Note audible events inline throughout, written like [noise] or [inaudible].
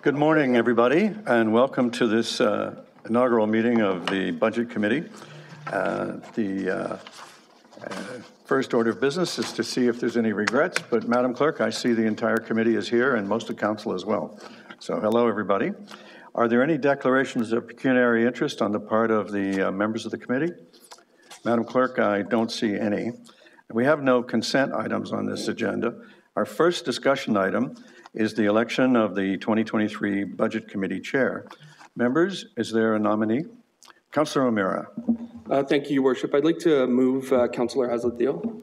Good morning, everybody, and welcome to this uh, inaugural meeting of the Budget Committee. Uh, The uh, uh, first order of business is to see if there's any regrets, but Madam Clerk, I see the entire committee is here and most of council as well. So hello, everybody. Are there any declarations of pecuniary interest on the part of the uh, members of the committee? Madam Clerk, I don't see any. We have no consent items on this agenda. Our first discussion item is the election of the 2023 Budget Committee Chair. Members, is there a nominee? Councillor O'Meara. Uh, Thank you, Your Worship. I'd like to move uh, Councillor Haslett-Theall.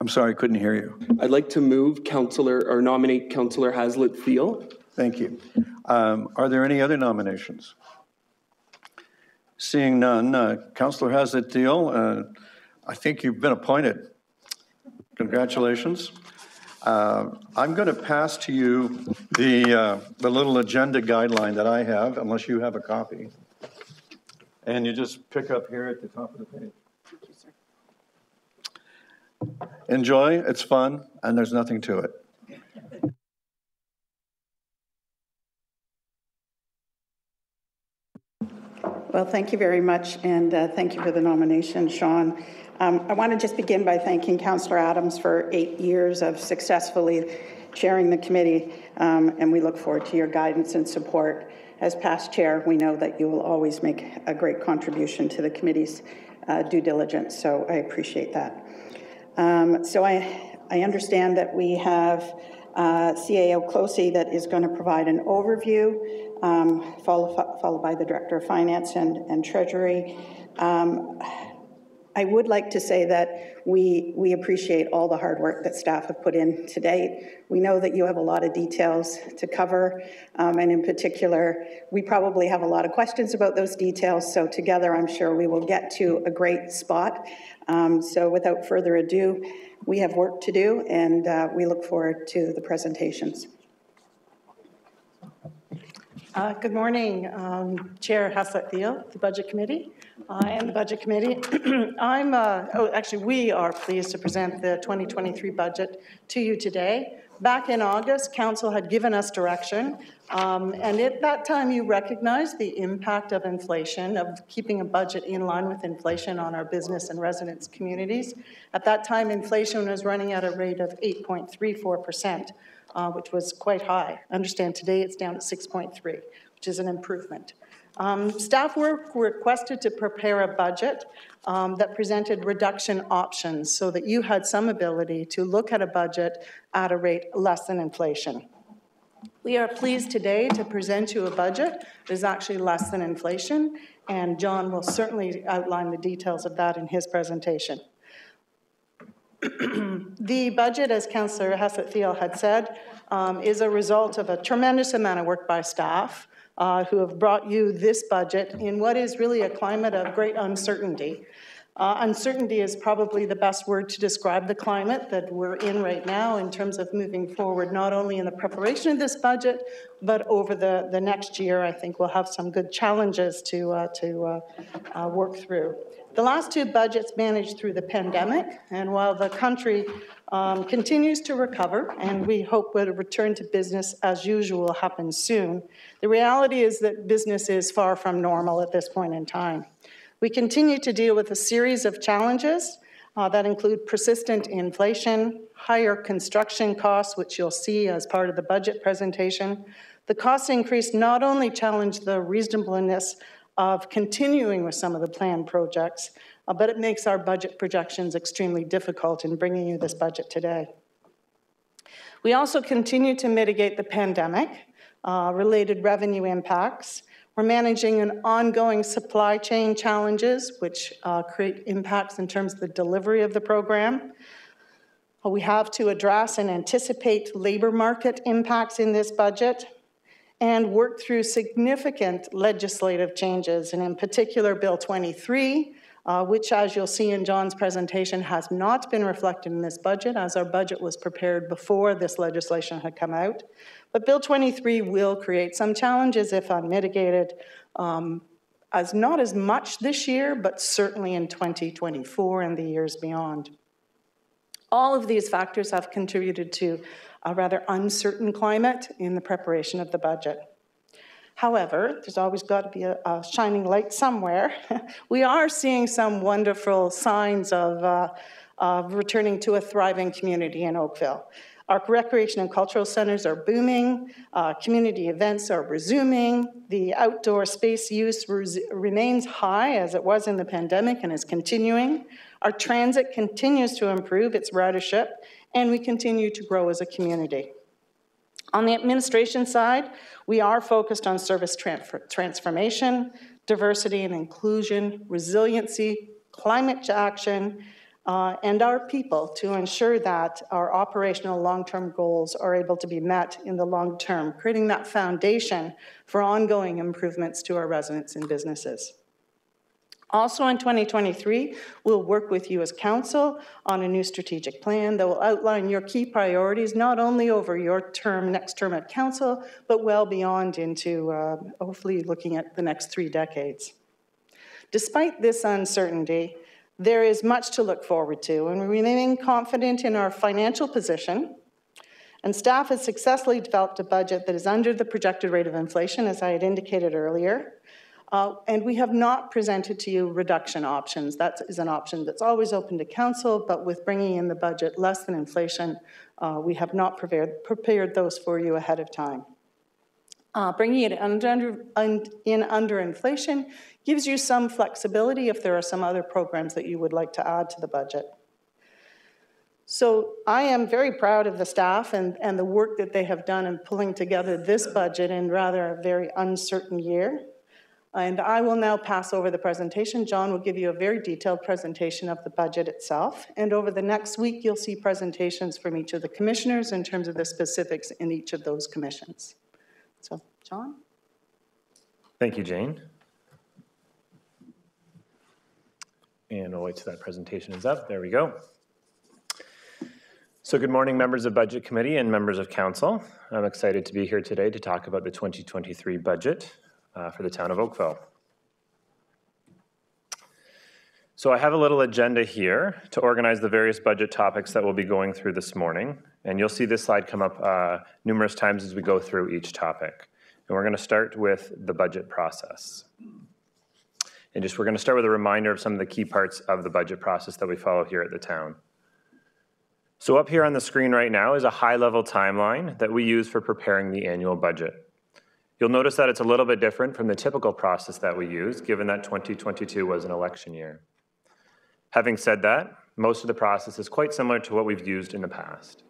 I'm sorry, I couldn't hear you. I'd like to move Councillor, or nominate Councillor Haslett-Theall. Thank you. Um, Are there any other nominations? Seeing none, uh, Councillor Haslett-Theall, uh, I think you've been appointed. Congratulations. Uh, I'm going to pass to you the, uh, the little agenda guideline that I have, unless you have a copy. And you just pick up here at the top of the page. Enjoy, it's fun, and there's nothing to it. Well, thank you very much, and uh, thank you for the nomination, Sean. Um, I want to just begin by thanking Councillor Adams for eight years of successfully chairing the committee, um, and we look forward to your guidance and support. As past chair, we know that you will always make a great contribution to the committee's uh, due diligence, so I appreciate that. Um, so I, I understand that we have uh, CAO Clohecy that is going to provide an overview, um, follow, followed by the Director of Finance and, and Treasury. Um, I would like to say that we, we appreciate all the hard work that staff have put in to date. We know that you have a lot of details to cover, um, and in particular, we probably have a lot of questions about those details, so together I'm sure we will get to a great spot. Um, so without further ado, we have work to do, and uh, we look forward to the presentations. Uh, Good morning, um, Chair Haslett-Theall, the Budget Committee, uh, am the Budget Committee. [clears throat] I'm, uh, oh, actually, we are pleased to present the 2023 budget to you today. Back in August, Council had given us direction, um, and at that time you recognized the impact of inflation, of keeping a budget in line with inflation on our business and residents' communities. At that time, inflation was running at a rate of 8.34 percent uh, which was quite high. I understand today it's down at 6.3, which is an improvement. Um, staff were requested to prepare a budget um, that presented reduction options so that you had some ability to look at a budget at a rate less than inflation. We are pleased today to present you a budget that is actually less than inflation, and John will certainly outline the details of that in his presentation. [clears throat] the budget, as Councillor Haslett-Theall had said, um, is a result of a tremendous amount of work by staff uh, who have brought you this budget in what is really a climate of great uncertainty. Uh, uncertainty is probably the best word to describe the climate that we're in right now in terms of moving forward, not only in the preparation of this budget, but over the, the next year. I think we'll have some good challenges to, uh, to uh, uh work through. The last two budgets managed through the pandemic, and while the country um, continues to recover, and we hope that a return to business as usual happens soon, the reality is that business is far from normal at this point in time. We continue to deal with a series of challenges uh, that include persistent inflation, higher construction costs, which you'll see as part of the budget presentation. The cost increase not only challenged the reasonableness of continuing with some of the planned projects, uh, but it makes our budget projections extremely difficult in bringing you this budget today. We also continue to mitigate the pandemic uh, related revenue impacts. We're managing an ongoing supply chain challenges, which uh, create impacts in terms of the delivery of the program. We have to address and anticipate labor market impacts in this budget and work through significant legislative changes, and in particular, Bill 23, uh, which, as you'll see in John's presentation, has not been reflected in this budget, as our budget was prepared before this legislation had come out. But Bill 23 will create some challenges if unmitigated, um, as not as much this year, but certainly in 2024 and the years beyond. All of these factors have contributed to a rather uncertain climate in the preparation of the budget. However, there's always got to be a, a shining light somewhere. [laughs] we are seeing some wonderful signs of, uh, of returning to a thriving community in Oakville. Our recreation and cultural centers are booming. Uh, community events are resuming. The outdoor space use res- remains high as it was in the pandemic and is continuing. Our transit continues to improve its ridership, and we continue to grow as a community. On the administration side, we are focused on service transformation, diversity and inclusion, resiliency, climate action, uh, and our people to ensure that our operational long-term goals are able to be met in the long term, creating that foundation for ongoing improvements to our residents and businesses. Also in 2023, we'll work with you as council on a new strategic plan that will outline your key priorities, not only over your term, next term at council, but well beyond into uh, hopefully looking at the next three decades. Despite this uncertainty, there is much to look forward to, and we remain confident in our financial position. And staff has successfully developed a budget that is under the projected rate of inflation, as I had indicated earlier. Uh, and we have not presented to you reduction options. That is an option that's always open to council, but with bringing in the budget less than inflation, uh, we have not prepared, prepared those for you ahead of time. Uh, bringing it under, in under inflation gives you some flexibility if there are some other programs that you would like to add to the budget. So I am very proud of the staff and, and the work that they have done in pulling together this budget in rather a very uncertain year. And I will now pass over the presentation. John will give you a very detailed presentation of the budget itself. And over the next week, you'll see presentations from each of the commissioners in terms of the specifics in each of those commissions. So, John? Thank you, Jane. And I'll wait till that presentation is up. There we go. So good morning, members of Budget Committee and members of Council. I'm excited to be here today to talk about the 2023 budget uh, for the town of Oakville. So I have a little agenda here to organize the various budget topics that we'll be going through this morning. And you'll see this slide come up uh, numerous times as we go through each topic. And we're going to start with the budget process. And just we're going to start with a reminder of some of the key parts of the budget process that we follow here at the town. So up here on the screen right now is a high-level timeline that we use for preparing the annual budget. You'll notice that it's a little bit different from the typical process that we use, given that 2022 was an election year. Having said that, most of the process is quite similar to what we've used in the past.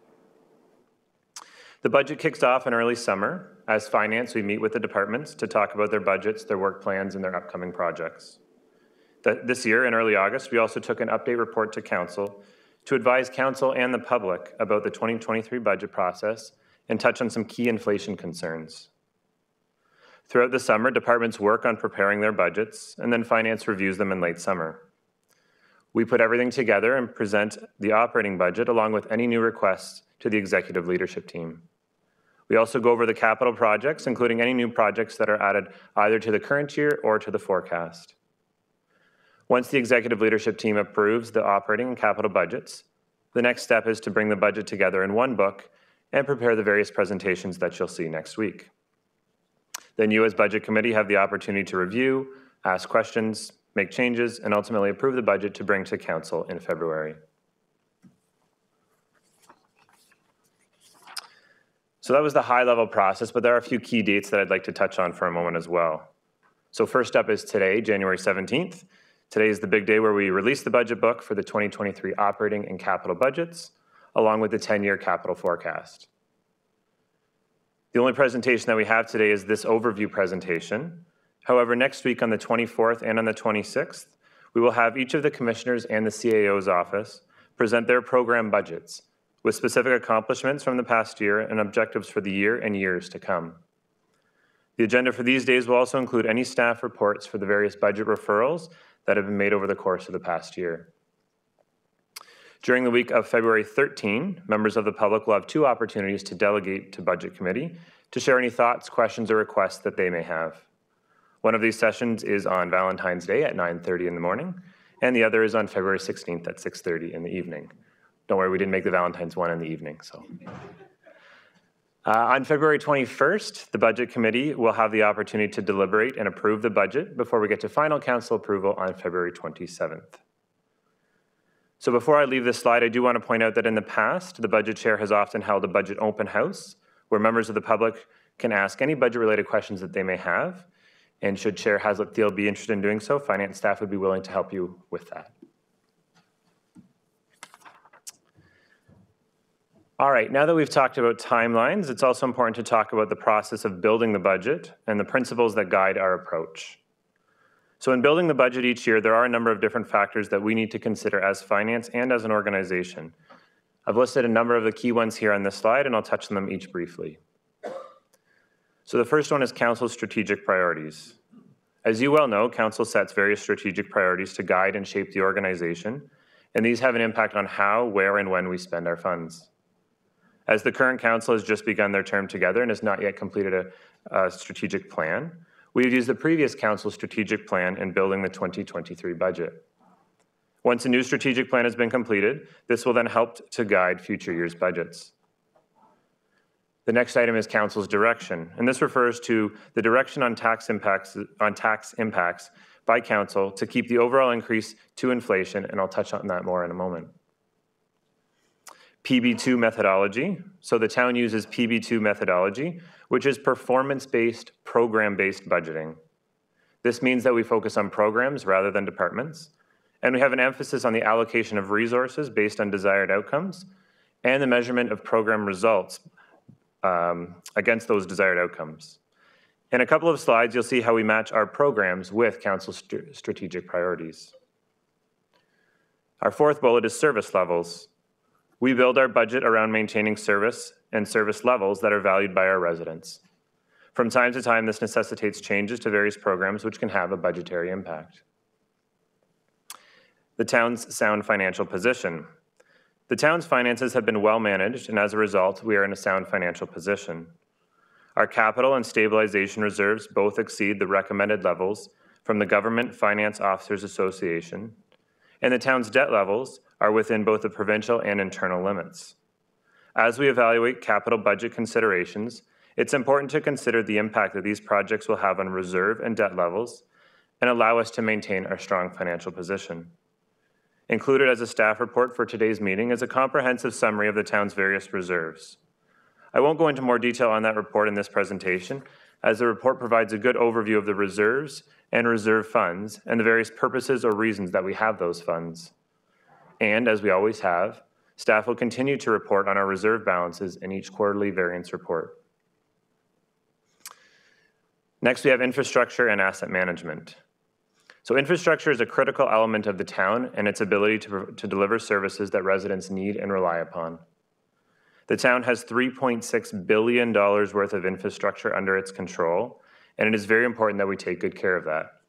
The budget kicks off in early summer. As finance, we meet with the departments to talk about their budgets, their work plans, and their upcoming projects. This year, in early August, we also took an update report to Council to advise Council and the public about the 2023 budget process and touch on some key inflation concerns. Throughout the summer, departments work on preparing their budgets, and then finance reviews them in late summer. We put everything together and present the operating budget along with any new requests to the executive leadership team. We also go over the capital projects, including any new projects that are added either to the current year or to the forecast. Once the executive leadership team approves the operating and capital budgets, the next step is to bring the budget together in one book and prepare the various presentations that you'll see next week. Then you as budget committee have the opportunity to review, ask questions, make changes, and ultimately approve the budget to bring to council in February. So that was the high level process, but there are a few key dates that I'd like to touch on for a moment as well. So first up is today, January 17th. Today is the big day where we release the budget book for the 2023 operating and capital budgets, along with the 10-year capital forecast. The only presentation that we have today is this overview presentation. However, next week on the 24th and on the 26th, we will have each of the commissioners and the CAO's office present their program budgets with specific accomplishments from the past year and objectives for the year and years to come. The agenda for these days will also include any staff reports for the various budget referrals that have been made over the course of the past year. During the week of February 13, members of the public will have two opportunities to delegate to Budget Committee to share any thoughts, questions, or requests that they may have. One of these sessions is on Valentine's Day at 9.30 in the morning, and the other is on February 16th at 6.30 in the evening. Don't worry, we didn't make the Valentine's one in the evening, so. [laughs] Uh, On February 21st, the Budget Committee will have the opportunity to deliberate and approve the budget before we get to final council approval on February 27th. So before I leave this slide, I do want to point out that in the past, the Budget Chair has often held a budget open house where members of the public can ask any budget-related questions that they may have. And should Chair Haslett-Theall be interested in doing so, finance staff would be willing to help you with that. All right, now that we've talked about timelines, it's also important to talk about the process of building the budget and the principles that guide our approach. So in building the budget each year, there are a number of different factors that we need to consider as finance and as an organization. I've listed a number of the key ones here on this slide, and I'll touch on them each briefly. So the first one is council's strategic priorities. As you well know, council sets various strategic priorities to guide and shape the organization, and these have an impact on how, where, and when we spend our funds. As the current council has just begun their term together and has not yet completed a, a strategic plan, we've used the previous council's strategic plan in building the 2023 budget. Once a new strategic plan has been completed, this will then help to guide future years' budgets. The next item is council's direction, and this refers to the direction on tax impacts on tax impacts by council to keep the overall increase to inflation, and I'll touch on that more in a moment. PB2 methodology. So the town uses PB2 methodology, which is performance-based, program-based budgeting. This means that we focus on programs rather than departments, and we have an emphasis on the allocation of resources based on desired outcomes and the measurement of program results um, against those desired outcomes. In a couple of slides, you'll see how we match our programs with council st strategic priorities. Our fourth bullet is service levels. We build our budget around maintaining service and service levels that are valued by our residents. From time to time, this necessitates changes to various programs which can have a budgetary impact. The town's sound financial position. The town's finances have been well managed, and as a result, we are in a sound financial position. Our capital and stabilization reserves both exceed the recommended levels from the Government Finance Officers Association, and the town's debt levels are within both the provincial and internal limits. As we evaluate capital budget considerations, it's important to consider the impact that these projects will have on reserve and debt levels and allow us to maintain our strong financial position. Included as a staff report for today's meeting is a comprehensive summary of the town's various reserves. I won't go into more detail on that report in this presentation, as the report provides a good overview of the reserves and reserve funds and the various purposes or reasons that we have those funds. And as we always have, staff will continue to report on our reserve balances in each quarterly variance report. Next, we have infrastructure and asset management. So infrastructure is a critical element of the town and its ability to, to deliver services that residents need and rely upon. The town has $3.6 billion worth of infrastructure under its control, and it is very important that we take good care of that.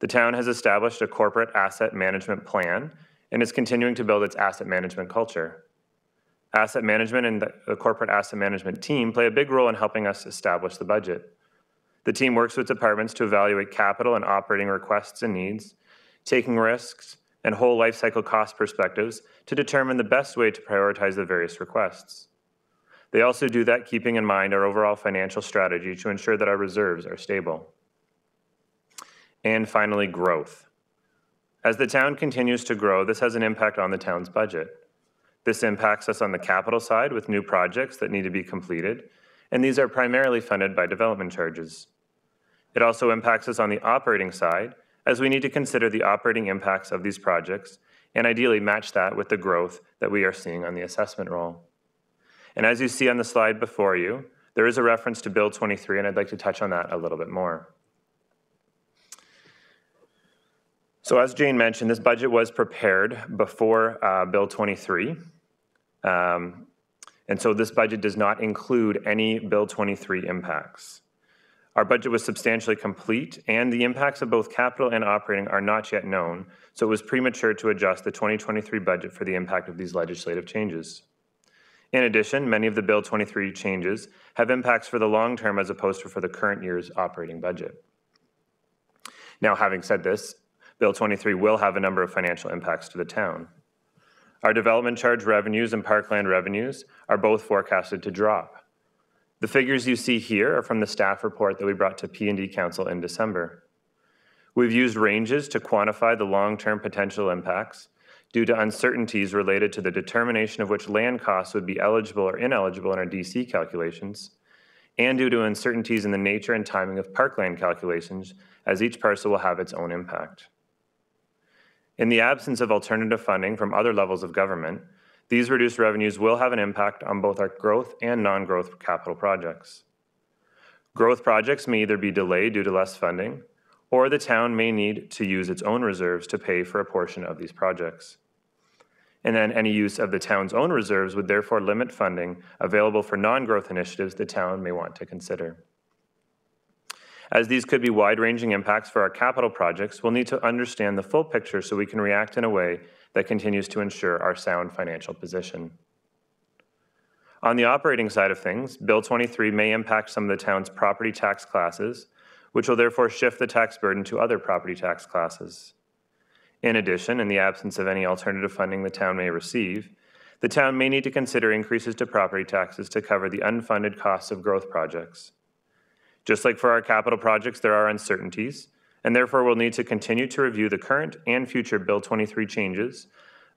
The town has established a corporate asset management plan and is continuing to build its asset management culture. Asset management and the corporate asset management team play a big role in helping us establish the budget. The team works with departments to evaluate capital and operating requests and needs, taking risks and whole life cycle cost perspectives to determine the best way to prioritize the various requests. They also do that keeping in mind our overall financial strategy to ensure that our reserves are stable. And finally, growth. As the town continues to grow, this has an impact on the town's budget. This impacts us on the capital side with new projects that need to be completed, and these are primarily funded by development charges. It also impacts us on the operating side, as we need to consider the operating impacts of these projects and ideally match that with the growth that we are seeing on the assessment roll. And as you see on the slide before you, there is a reference to Bill 23, and I'd like to touch on that a little bit more. So as Jane mentioned, this budget was prepared before uh, Bill 23. Um, and so this budget does not include any Bill 23 impacts. Our budget was substantially complete, and the impacts of both capital and operating are not yet known, so it was premature to adjust the 2023 budget for the impact of these legislative changes. In addition, many of the Bill 23 changes have impacts for the long term as opposed to for the current year's operating budget. Now, having said this, Bill 23 will have a number of financial impacts to the town. Our development charge revenues and parkland revenues are both forecasted to drop. The figures you see here are from the staff report that we brought to P&D Council in December. We've used ranges to quantify the long-term potential impacts due to uncertainties related to the determination of which land costs would be eligible or ineligible in our DC calculations, and due to uncertainties in the nature and timing of parkland calculations, as each parcel will have its own impact. In the absence of alternative funding from other levels of government, these reduced revenues will have an impact on both our growth and non-growth capital projects. Growth projects may either be delayed due to less funding, or the town may need to use its own reserves to pay for a portion of these projects. And then any use of the town's own reserves would therefore limit funding available for non-growth initiatives the town may want to consider. As these could be wide-ranging impacts for our capital projects, we'll need to understand the full picture so we can react in a way that continues to ensure our sound financial position. On the operating side of things, Bill 23 may impact some of the town's property tax classes, which will therefore shift the tax burden to other property tax classes. In addition, in the absence of any alternative funding the town may receive, the town may need to consider increases to property taxes to cover the unfunded costs of growth projects. Just like for our capital projects, there are uncertainties, and therefore we'll need to continue to review the current and future Bill 23 changes,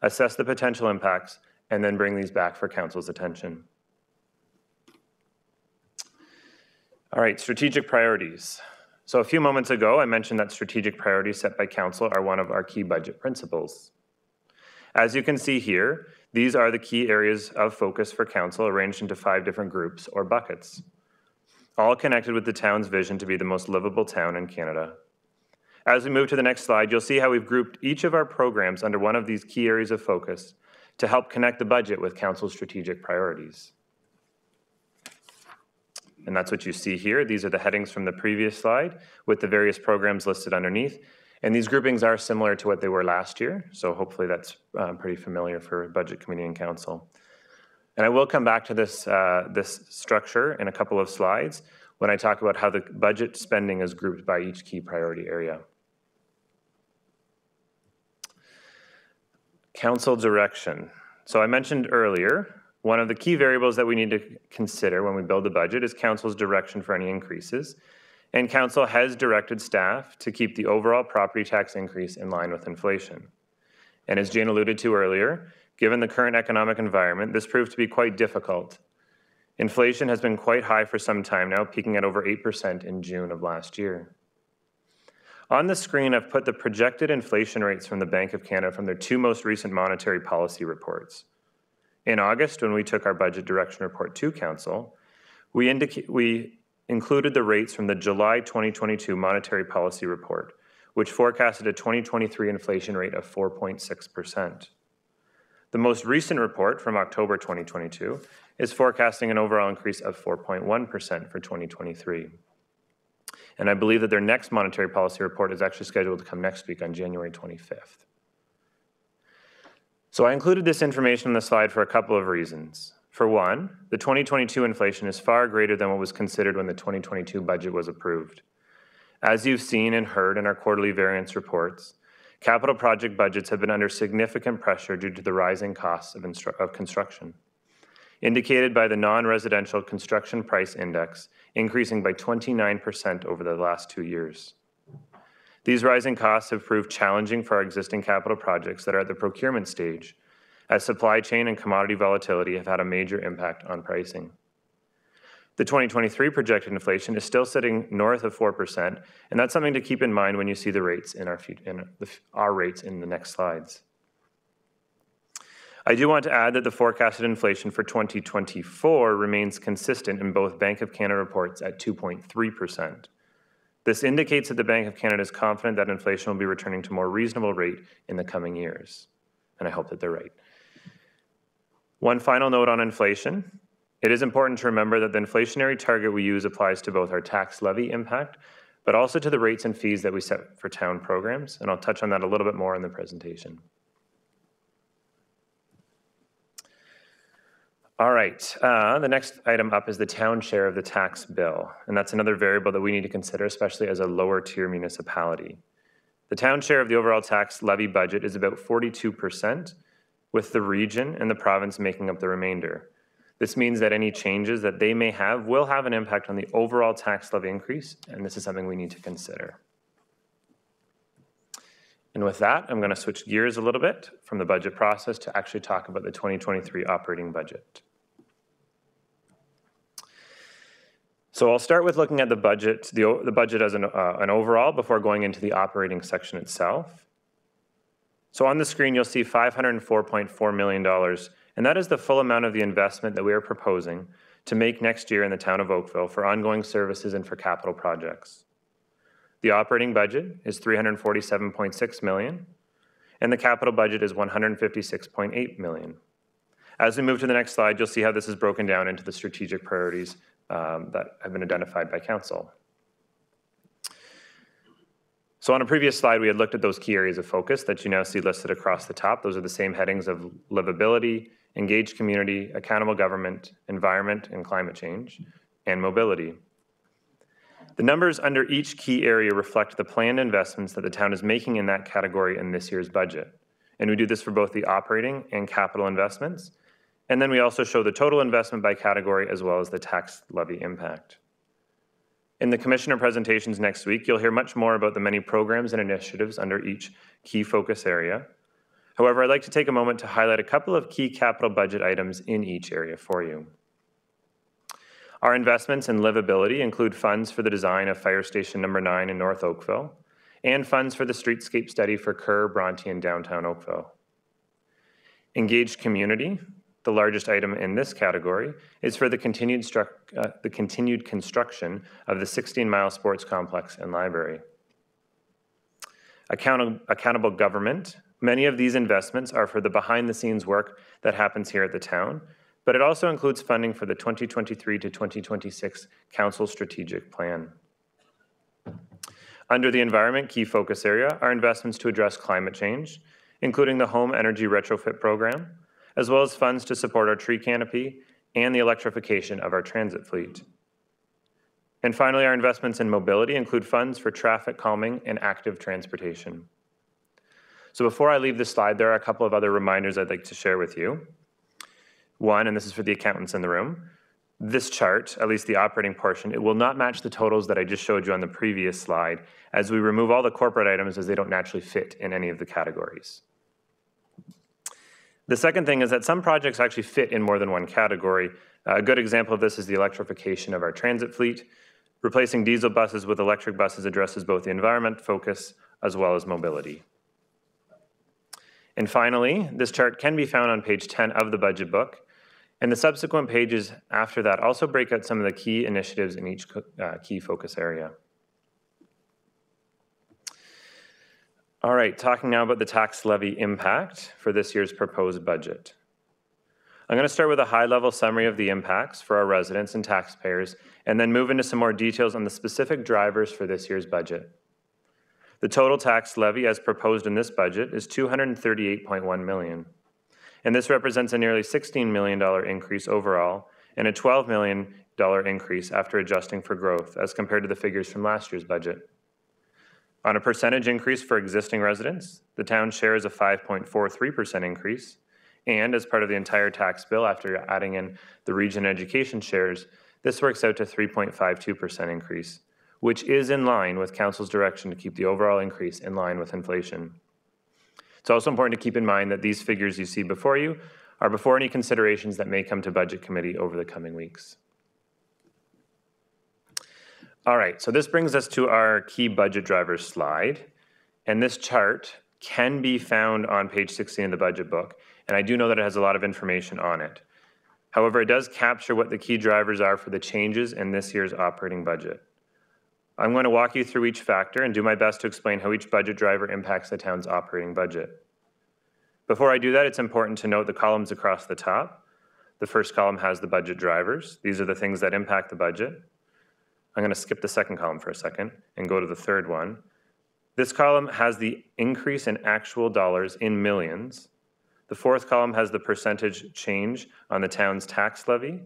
assess the potential impacts, and then bring these back for Council's attention. All right, strategic priorities. So a few moments ago, I mentioned that strategic priorities set by Council are one of our key budget principles. As you can see here, these are the key areas of focus for Council arranged into five different groups or buckets, all connected with the town's vision to be the most livable town in Canada. As we move to the next slide, you'll see how we've grouped each of our programs under one of these key areas of focus to help connect the budget with Council's strategic priorities. And that's what you see here. These are the headings from the previous slide with the various programs listed underneath. And these groupings are similar to what they were last year, so hopefully that's uh, pretty familiar for Budget Committee and Council. And I will come back to this, uh, this structure in a couple of slides when I talk about how the budget spending is grouped by each key priority area. Council direction. So I mentioned earlier one of the key variables that we need to consider when we build the budget is Council's direction for any increases. And Council has directed staff to keep the overall property tax increase in line with inflation. And as Jane alluded to earlier, given the current economic environment, this proved to be quite difficult. Inflation has been quite high for some time now, peaking at over 8% in June of last year. On the screen, I've put the projected inflation rates from the Bank of Canada from their two most recent monetary policy reports. In August, when we took our budget direction report to Council, we, we included the rates from the July 2022 Monetary Policy Report, which forecasted a 2023 inflation rate of 4.6%. The most recent report from October 2022 is forecasting an overall increase of 4.1% for 2023. And I believe that their next monetary policy report is actually scheduled to come next week on January 25th. So I included this information on the slide for a couple of reasons. For one, the 2022 inflation is far greater than what was considered when the 2022 budget was approved. As you've seen and heard in our quarterly variance reports, capital project budgets have been under significant pressure due to the rising costs of, of construction, indicated by the non-residential construction price index increasing by 29% over the last two years. These rising costs have proved challenging for our existing capital projects that are at the procurement stage, as supply chain and commodity volatility have had a major impact on pricing. The 2023 projected inflation is still sitting north of 4%, and that's something to keep in mind when you see the rates in our, in our rates in the next slides. I do want to add that the forecasted inflation for 2024 remains consistent in both Bank of Canada reports at 2.3%. This indicates that the Bank of Canada is confident that inflation will be returning to a more reasonable rate in the coming years, and I hope that they're right. One final note on inflation. It is important to remember that the inflationary target we use applies to both our tax levy impact, but also to the rates and fees that we set for town programs, and I'll touch on that a little bit more in the presentation. All right, uh, the next item up is the town share of the tax bill, and that's another variable that we need to consider, especially as a lower tier municipality. The town share of the overall tax levy budget is about 42%, with the region and the province making up the remainder. This means that any changes that they may have will have an impact on the overall tax levy increase, and this is something we need to consider. And with that, I'm going to switch gears a little bit from the budget process to actually talk about the 2023 operating budget. So I'll start with looking at the budget, the, the budget as an, uh, an overall before going into the operating section itself. So on the screen, you'll see $504.4 million, and that is the full amount of the investment that we are proposing to make next year in the town of Oakville for ongoing services and for capital projects. The operating budget is 347.6 million, and the capital budget is 156.8 million. As we move to the next slide, you'll see how this is broken down into the strategic priorities um, that have been identified by council. So on a previous slide, we had looked at those key areas of focus that you now see listed across the top. Those are the same headings of livability, engaged community, accountable government, environment and climate change, and mobility. The numbers under each key area reflect the planned investments that the town is making in that category in this year's budget. And we do this for both the operating and capital investments. And then we also show the total investment by category as well as the tax levy impact. In the commissioner presentations next week, you'll hear much more about the many programs and initiatives under each key focus area. However, I'd like to take a moment to highlight a couple of key capital budget items in each area for you. Our investments in livability include funds for the design of Fire Station Number 9 in North Oakville and funds for the streetscape study for Kerr, Bronte, and downtown Oakville. Engaged community, the largest item in this category, is for the continued, uh, the continued construction of the 16-mile sports complex and library. Account- accountable government, many of these investments are for the behind-the-scenes work that happens here at the town, but it also includes funding for the 2023 to 2026 Council Strategic Plan. Under the environment key focus area are investments to address climate change, including the home energy retrofit program, as well as funds to support our tree canopy and the electrification of our transit fleet. And finally, our investments in mobility include funds for traffic calming and active transportation. So before I leave this slide, there are a couple of other reminders I'd like to share with you. One, and this is for the accountants in the room, this chart, at least the operating portion, it will not match the totals that I just showed you on the previous slide as we remove all the corporate items as they don't naturally fit in any of the categories. The second thing is that some projects actually fit in more than one category. A good example of this is the electrification of our transit fleet. Replacing diesel buses with electric buses addresses both the environment focus as well as mobility. And finally, this chart can be found on page 10 of the budget book. And the subsequent pages after that also break out some of the key initiatives in each uh, key focus area. All right, talking now about the tax levy impact for this year's proposed budget. I'm going to start with a high-level summary of the impacts for our residents and taxpayers, and then move into some more details on the specific drivers for this year's budget. The total tax levy as proposed in this budget is 238.1 million. And this represents a nearly $16 million increase overall and a $12 million increase after adjusting for growth as compared to the figures from last year's budget. On a percentage increase for existing residents, the town shares a 5.43% increase, and as part of the entire tax bill after adding in the region education shares, this works out to 3.52% increase, which is in line with council's direction to keep the overall increase in line with inflation. It's also important to keep in mind that these figures you see before you are before any considerations that may come to Budget Committee over the coming weeks. All right, so this brings us to our key budget drivers slide. And this chart can be found on page 16 of the budget book. And I do know that it has a lot of information on it. However, it does capture what the key drivers are for the changes in this year's operating budget. I'm going to walk you through each factor and do my best to explain how each budget driver impacts the town's operating budget. Before I do that, it's important to note the columns across the top. The first column has the budget drivers. These are the things that impact the budget. I'm going to skip the second column for a second and go to the third one. This column has the increase in actual dollars in millions. The fourth column has the percentage change on the town's tax levy,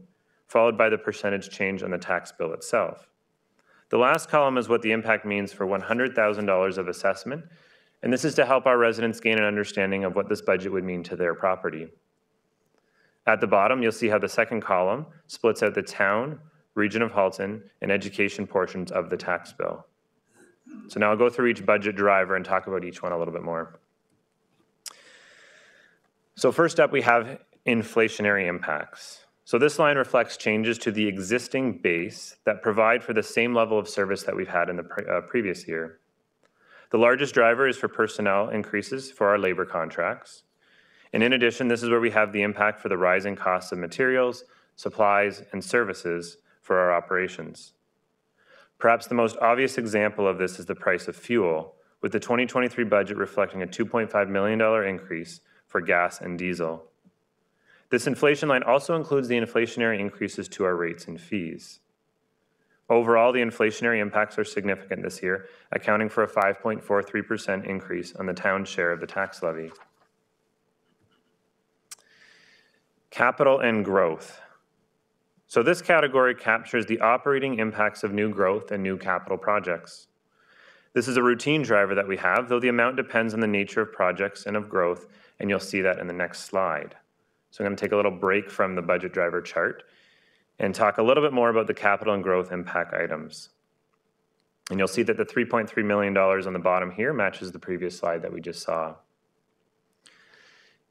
followed by the percentage change on the tax bill itself. The last column is what the impact means for $100,000 of assessment, and this is to help our residents gain an understanding of what this budget would mean to their property. At the bottom, you'll see how the second column splits out the town, region of Halton, and education portions of the tax bill. So now I'll go through each budget driver and talk about each one a little bit more. So first up, we have inflationary impacts. So this line reflects changes to the existing base that provide for the same level of service that we've had in the pre- uh, previous year. The largest driver is for personnel increases for our labor contracts. And in addition, this is where we have the impact for the rising costs of materials, supplies, and services for our operations. Perhaps the most obvious example of this is the price of fuel, with the 2023 budget reflecting a $2.5 million increase for gas and diesel. This inflation line also includes the inflationary increases to our rates and fees. Overall, the inflationary impacts are significant this year, accounting for a 5.43% increase on the town's share of the tax levy. Capital and growth. So this category captures the operating impacts of new growth and new capital projects. This is a routine driver that we have, though the amount depends on the nature of projects and of growth, and you'll see that in the next slide. So I'm going to take a little break from the budget driver chart and talk a little bit more about the capital and growth impact items. And you'll see that the $3.3 million on the bottom here matches the previous slide that we just saw.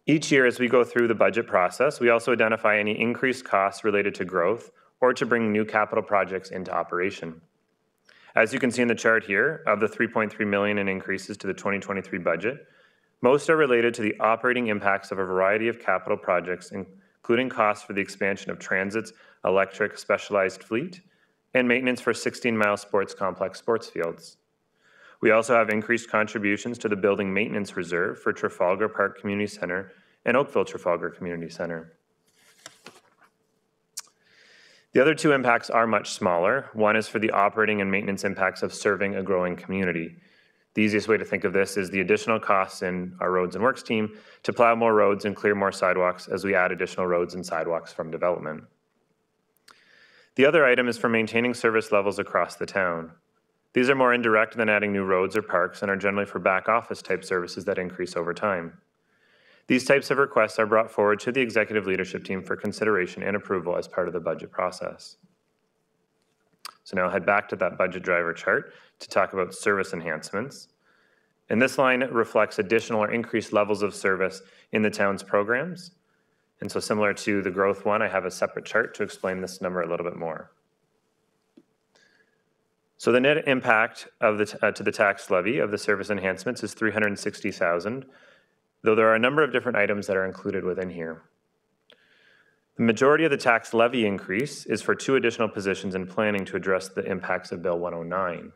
Each year, as we go through the budget process, we also identify any increased costs related to growth or to bring new capital projects into operation. As you can see in the chart here, of the 3.3 million in increases to the 2023 budget, most are related to the operating impacts of a variety of capital projects, including costs for the expansion of Transit's electric specialized fleet and maintenance for 16 Mile Sports Complex sports fields. We also have increased contributions to the building maintenance reserve for Trafalgar Park Community Centre and Oakville Trafalgar Community Centre. The other two impacts are much smaller. One is for the operating and maintenance impacts of serving a growing community. The easiest way to think of this is the additional costs in our roads and works team to plow more roads and clear more sidewalks as we add additional roads and sidewalks from development. The other item is for maintaining service levels across the town. These are more indirect than adding new roads or parks and are generally for back office type services that increase over time. These types of requests are brought forward to the executive leadership team for consideration and approval as part of the budget process. So now I'll head back to that budget driver chart to talk about service enhancements. And this line reflects additional or increased levels of service in the town's programs. And so similar to the growth one, I have a separate chart to explain this number a little bit more. So the net impact of the, uh, to the tax levy of the service enhancements is 360,000, though there are a number of different items that are included within here. The majority of the tax levy increase is for two additional positions in planning to address the impacts of Bill 109.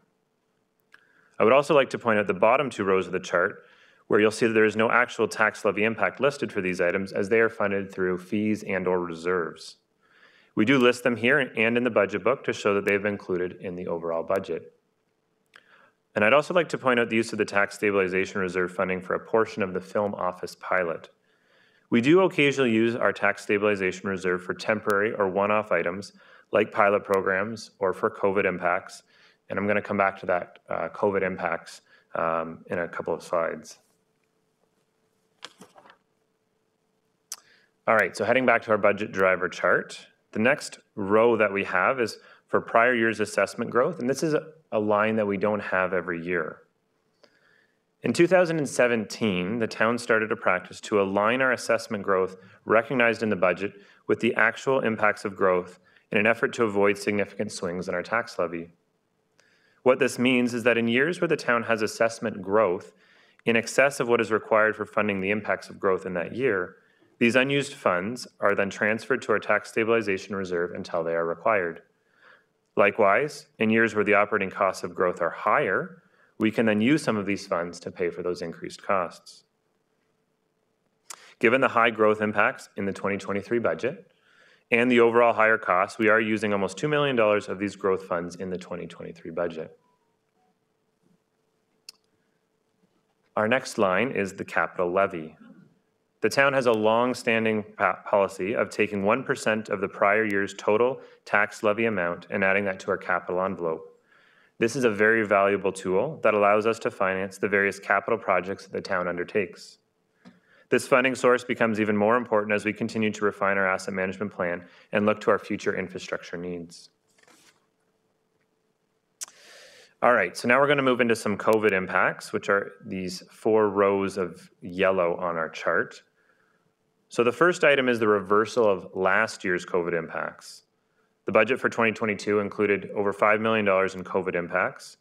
I would also like to point out the bottom two rows of the chart, where you'll see that there is no actual tax levy impact listed for these items as they are funded through fees and or reserves. We do list them here and in the budget book to show that they've been included in the overall budget. And I'd also like to point out the use of the tax stabilization reserve funding for a portion of the film office pilot. We do occasionally use our tax stabilization reserve for temporary or one-off items like pilot programs or for COVID impacts. And I'm going to come back to that uh, COVID impacts um, in a couple of slides. All right, so heading back to our budget driver chart, the next row that we have is for prior year's assessment growth, and this is a line that we don't have every year. In 2017, the town started a practice to align our assessment growth recognized in the budget with the actual impacts of growth in an effort to avoid significant swings in our tax levy. What this means is that in years where the town has assessment growth in excess of what is required for funding the impacts of growth in that year, these unused funds are then transferred to our tax stabilization reserve until they are required. Likewise, in years where the operating costs of growth are higher, we can then use some of these funds to pay for those increased costs. Given the high growth impacts in the 2023 budget and the overall higher costs, we are using almost $2 million of these growth funds in the 2023 budget. Our next line is the capital levy. The town has a long-standing policy of taking 1% of the prior year's total tax levy amount and adding that to our capital envelope. This is a very valuable tool that allows us to finance the various capital projects that the town undertakes. This funding source becomes even more important as we continue to refine our asset management plan and look to our future infrastructure needs. All right, so now we're going to move into some COVID impacts, which are these four rows of yellow on our chart. So the first item is the reversal of last year's COVID impacts. The budget for 2022 included over $5 million in COVID impacts.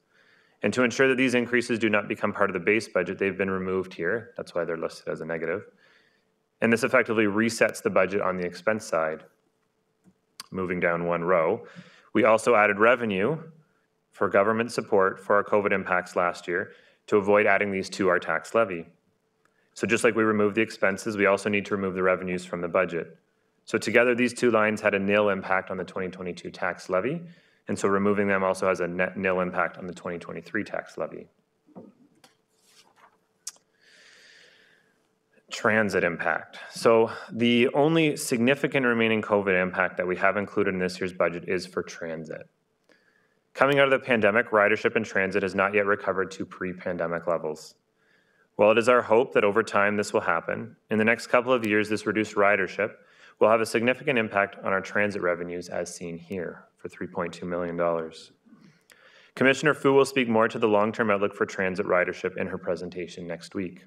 And to ensure that these increases do not become part of the base budget, they've been removed here. That's why they're listed as a negative. And this effectively resets the budget on the expense side. Moving down one row, we also added revenue for government support for our COVID impacts last year to avoid adding these to our tax levy. So just like we removed the expenses, we also need to remove the revenues from the budget. So together, these two lines had a nil impact on the 2022 tax levy, and so removing them also has a net nil impact on the 2023 tax levy. Transit impact. So the only significant remaining COVID impact that we have included in this year's budget is for transit. Coming out of the pandemic, ridership in transit has not yet recovered to pre-pandemic levels. While it is our hope that over time this will happen, in the next couple of years this reduced ridership will have a significant impact on our transit revenues as seen here for $3.2 million. Commissioner Fu will speak more to the long-term outlook for transit ridership in her presentation next week.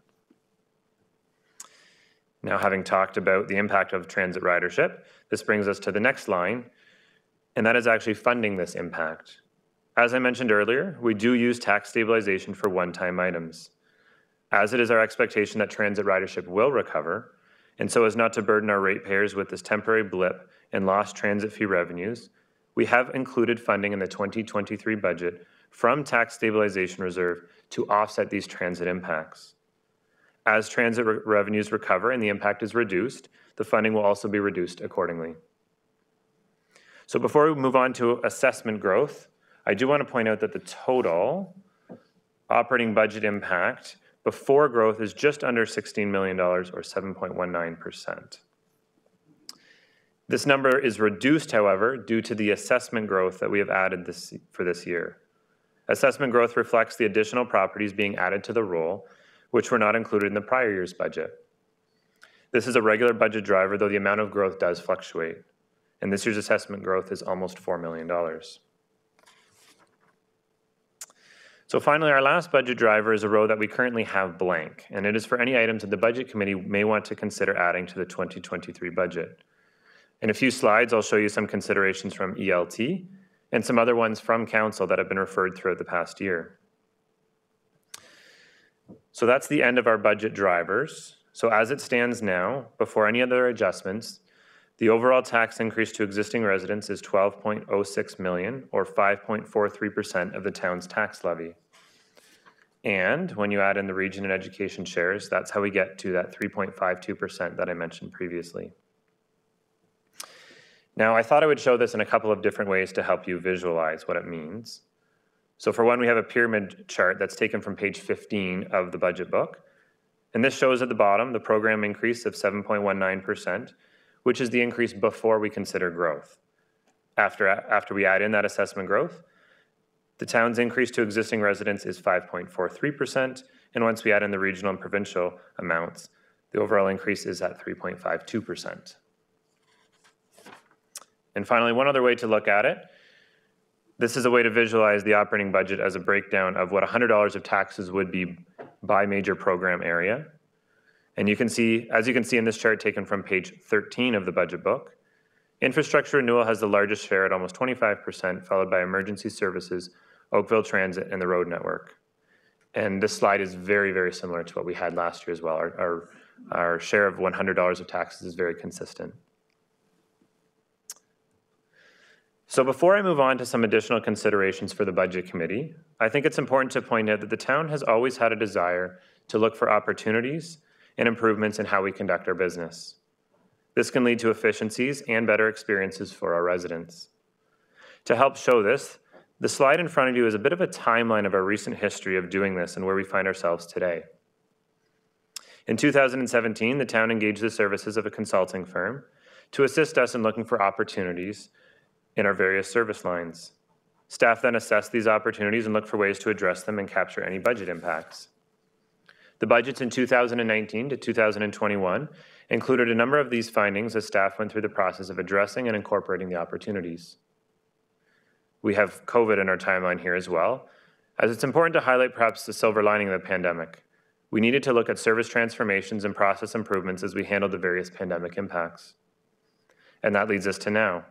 Now, having talked about the impact of transit ridership, this brings us to the next line, and that is actually funding this impact. As I mentioned earlier, we do use tax stabilization for one-time items. As it is our expectation that transit ridership will recover, and so as not to burden our ratepayers with this temporary blip in lost transit fee revenues, we have included funding in the 2023 budget from tax stabilization reserve to offset these transit impacts. As transit re revenues recover and the impact is reduced, the funding will also be reduced accordingly. So before we move on to assessment growth, I do want to point out that the total operating budget impact before growth is just under $16 million or 7.19%. This number is reduced, however, due to the assessment growth that we have added this, for this year. Assessment growth reflects the additional properties being added to the roll, which were not included in the prior year's budget. This is a regular budget driver, though the amount of growth does fluctuate. And this year's assessment growth is almost $4 million. So finally, our last budget driver is a row that we currently have blank, and it is for any items that the Budget Committee may want to consider adding to the 2023 budget. In a few slides, I'll show you some considerations from ELT and some other ones from Council that have been referred throughout the past year. So that's the end of our budget drivers. So as it stands now, before any other adjustments, the overall tax increase to existing residents is 12.06 million or 5.43% of the town's tax levy. And when you add in the region and education shares, that's how we get to that 3.52% that I mentioned previously. Now, I thought I would show this in a couple of different ways to help you visualize what it means. So for one, we have a pyramid chart that's taken from page 15 of the budget book. And this shows at the bottom the program increase of 7.19%, which is the increase before we consider growth. After, after we add in that assessment growth, the town's increase to existing residents is 5.43%, and once we add in the regional and provincial amounts, the overall increase is at 3.52%. And finally, one other way to look at it, this is a way to visualize the operating budget as a breakdown of what $100 of taxes would be by major program area. And you can see, as you can see in this chart taken from page 13 of the budget book, infrastructure renewal has the largest share at almost 25%, followed by emergency services, Oakville Transit, and the road network. And this slide is very, very similar to what we had last year as well. Our, our, our share of $100 of taxes is very consistent. So before I move on to some additional considerations for the Budget Committee, I think it's important to point out that the town has always had a desire to look for opportunities and improvements in how we conduct our business. This can lead to efficiencies and better experiences for our residents. To help show this, the slide in front of you is a bit of a timeline of our recent history of doing this and where we find ourselves today. In 2017, the town engaged the services of a consulting firm to assist us in looking for opportunities in our various service lines. Staff then assess these opportunities and look for ways to address them and capture any budget impacts. The budgets in 2019 to 2021 included a number of these findings as staff went through the process of addressing and incorporating the opportunities. We have COVID in our timeline here as well, as it's important to highlight perhaps the silver lining of the pandemic. We needed to look at service transformations and process improvements as we handled the various pandemic impacts. And that leads us to now.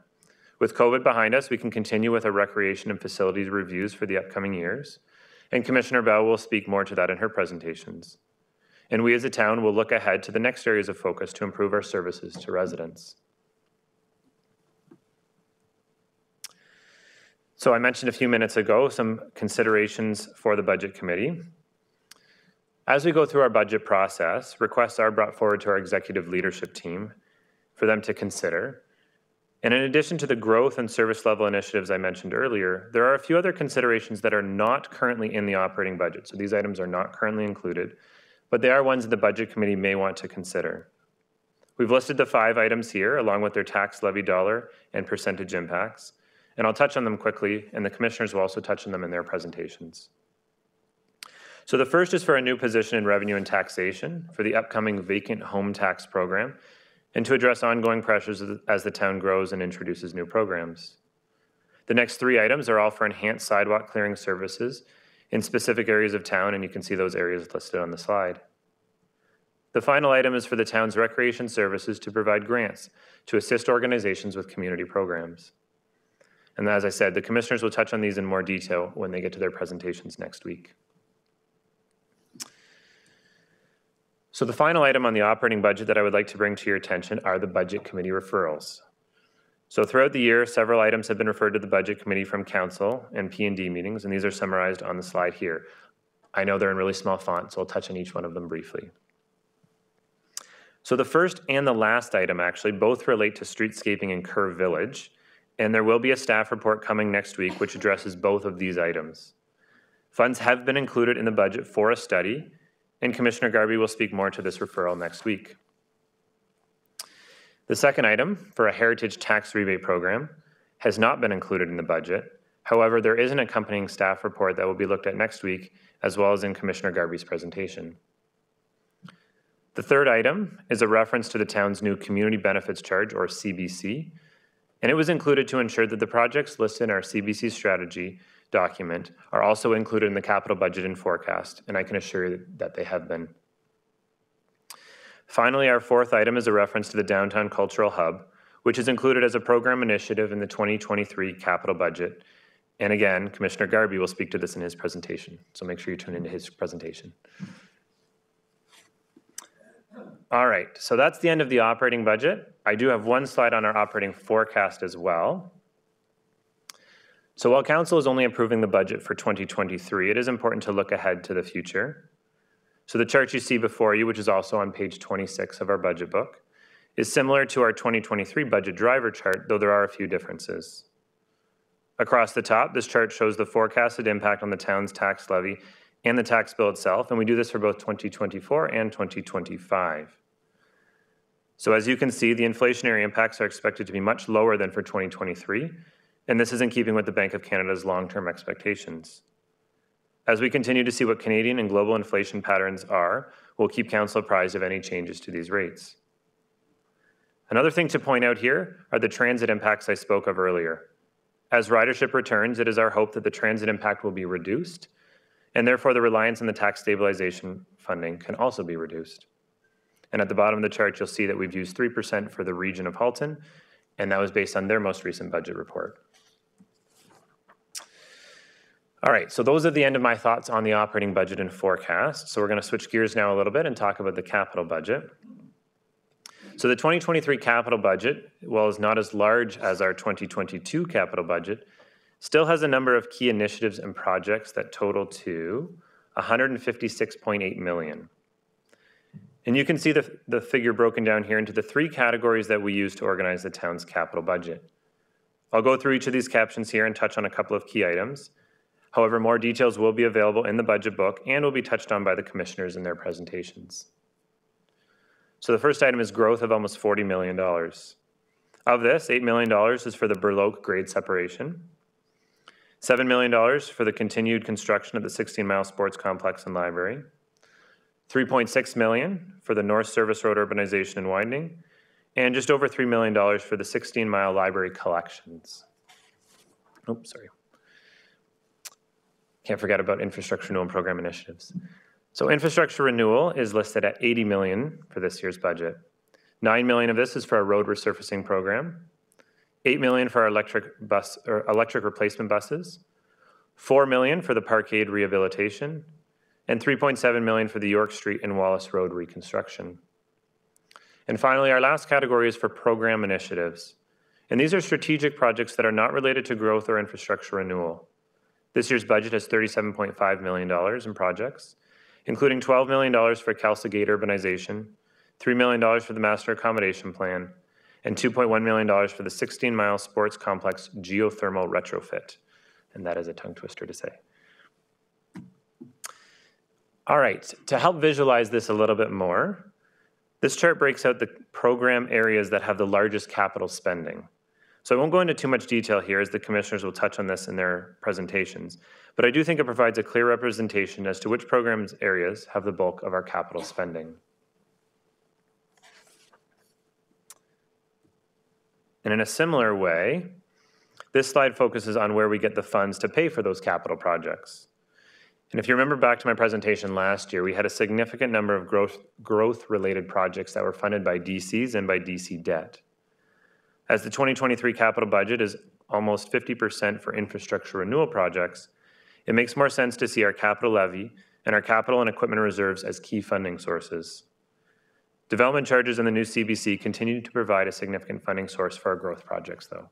With COVID behind us, we can continue with our recreation and facilities reviews for the upcoming years, and Commissioner Bell will speak more to that in her presentations. And we as a town will look ahead to the next areas of focus to improve our services to residents. So I mentioned a few minutes ago some considerations for the Budget Committee. As we go through our budget process, requests are brought forward to our executive leadership team for them to consider. And in addition to the growth and service level initiatives I mentioned earlier, there are a few other considerations that are not currently in the operating budget. So these items are not currently included, but they are ones the Budget Committee may want to consider. We've listed the five items here, along with their tax levy dollar and percentage impacts, and I'll touch on them quickly, and the commissioners will also touch on them in their presentations. So the first is for a new position in revenue and taxation for the upcoming vacant home tax program and to address ongoing pressures as the town grows and introduces new programs. The next three items are all for enhanced sidewalk clearing services in specific areas of town, and you can see those areas listed on the slide. The final item is for the town's recreation services to provide grants to assist organizations with community programs. And as I said, the commissioners will touch on these in more detail when they get to their presentations next week. So the final item on the operating budget that I would like to bring to your attention are the Budget Committee referrals. So throughout the year, several items have been referred to the Budget Committee from Council and P&D meetings, and these are summarized on the slide here. I know they're in really small font, so I'll touch on each one of them briefly. So the first and the last item actually both relate to streetscaping in Kerr Village, and there will be a staff report coming next week which addresses both of these items. Funds have been included in the budget for a study, and Commissioner Garvey will speak more to this referral next week. The second item for a heritage tax rebate program has not been included in the budget. However, there is an accompanying staff report that will be looked at next week, as well as in Commissioner Garvey's presentation. The third item is a reference to the town's new community benefits charge, or CBC, and it was included to ensure that the projects listed in our CBC strategy document are also included in the capital budget and forecast, and I can assure you that they have been. Finally, our fourth item is a reference to the Downtown Cultural Hub, which is included as a program initiative in the 2023 capital budget. And again, Commissioner Garvey will speak to this in his presentation, so make sure you tune into his presentation. All right, so that's the end of the operating budget. I do have one slide on our operating forecast as well. So while Council is only approving the budget for 2023, it is important to look ahead to the future. So the chart you see before you, which is also on page 26 of our budget book, is similar to our 2023 budget driver chart, though there are a few differences. Across the top, this chart shows the forecasted impact on the town's tax levy and the tax bill itself, and we do this for both 2024 and 2025. So as you can see, the inflationary impacts are expected to be much lower than for 2023, and this is in keeping with the Bank of Canada's long-term expectations. As we continue to see what Canadian and global inflation patterns are, we'll keep Council apprised of any changes to these rates. Another thing to point out here are the transit impacts I spoke of earlier. As ridership returns, it is our hope that the transit impact will be reduced, and therefore the reliance on the tax stabilization funding can also be reduced. And at the bottom of the chart, you'll see that we've used 3% for the region of Halton, and that was based on their most recent budget report. All right, so those are the end of my thoughts on the operating budget and forecast. So we're going to switch gears now a little bit and talk about the capital budget. So the 2023 capital budget, while is not as large as our 2022 capital budget, still has a number of key initiatives and projects that total to 156.8 million. And you can see the, the figure broken down here into the three categories that we use to organize the town's capital budget. I'll go through each of these captions here and touch on a couple of key items. However, more details will be available in the budget book and will be touched on by the commissioners in their presentations. So the first item is growth of almost $40 million. Of this, $8 million is for the Burloak grade separation, $7 million for the continued construction of the 16 Mile Sports Complex and Library, 3.6 million for the North Service Road urbanization and widening, and just over $3 million for the 16-mile library collections. Oops, sorry. Can't forget about infrastructure renewal program initiatives. So infrastructure renewal is listed at 80 million for this year's budget. 9 million of this is for our road resurfacing program. 8 million for our electric bus or electric replacement buses. 4 million for the parkade rehabilitation and 3.7 million for the York Street and Wallace Road reconstruction. And finally, our last category is for program initiatives. And these are strategic projects that are not related to growth or infrastructure renewal. This year's budget has $37.5 million in projects, including $12 million for Khalsa Gate urbanization, $3 million for the master accommodation plan, and $2.1 million for the 16-mile sports complex geothermal retrofit. And that is a tongue twister to say. All right, to help visualize this a little bit more, this chart breaks out the program areas that have the largest capital spending. So I won't go into too much detail here as the commissioners will touch on this in their presentations, but I do think it provides a clear representation as to which programs areas have the bulk of our capital spending. And in a similar way, this slide focuses on where we get the funds to pay for those capital projects. And if you remember back to my presentation last year, we had a significant number of growth, growth-related projects that were funded by DCs and by DC debt. As the 2023 capital budget is almost 50% for infrastructure renewal projects, it makes more sense to see our capital levy and our capital and equipment reserves as key funding sources. Development charges in the new CBC continue to provide a significant funding source for our growth projects, though.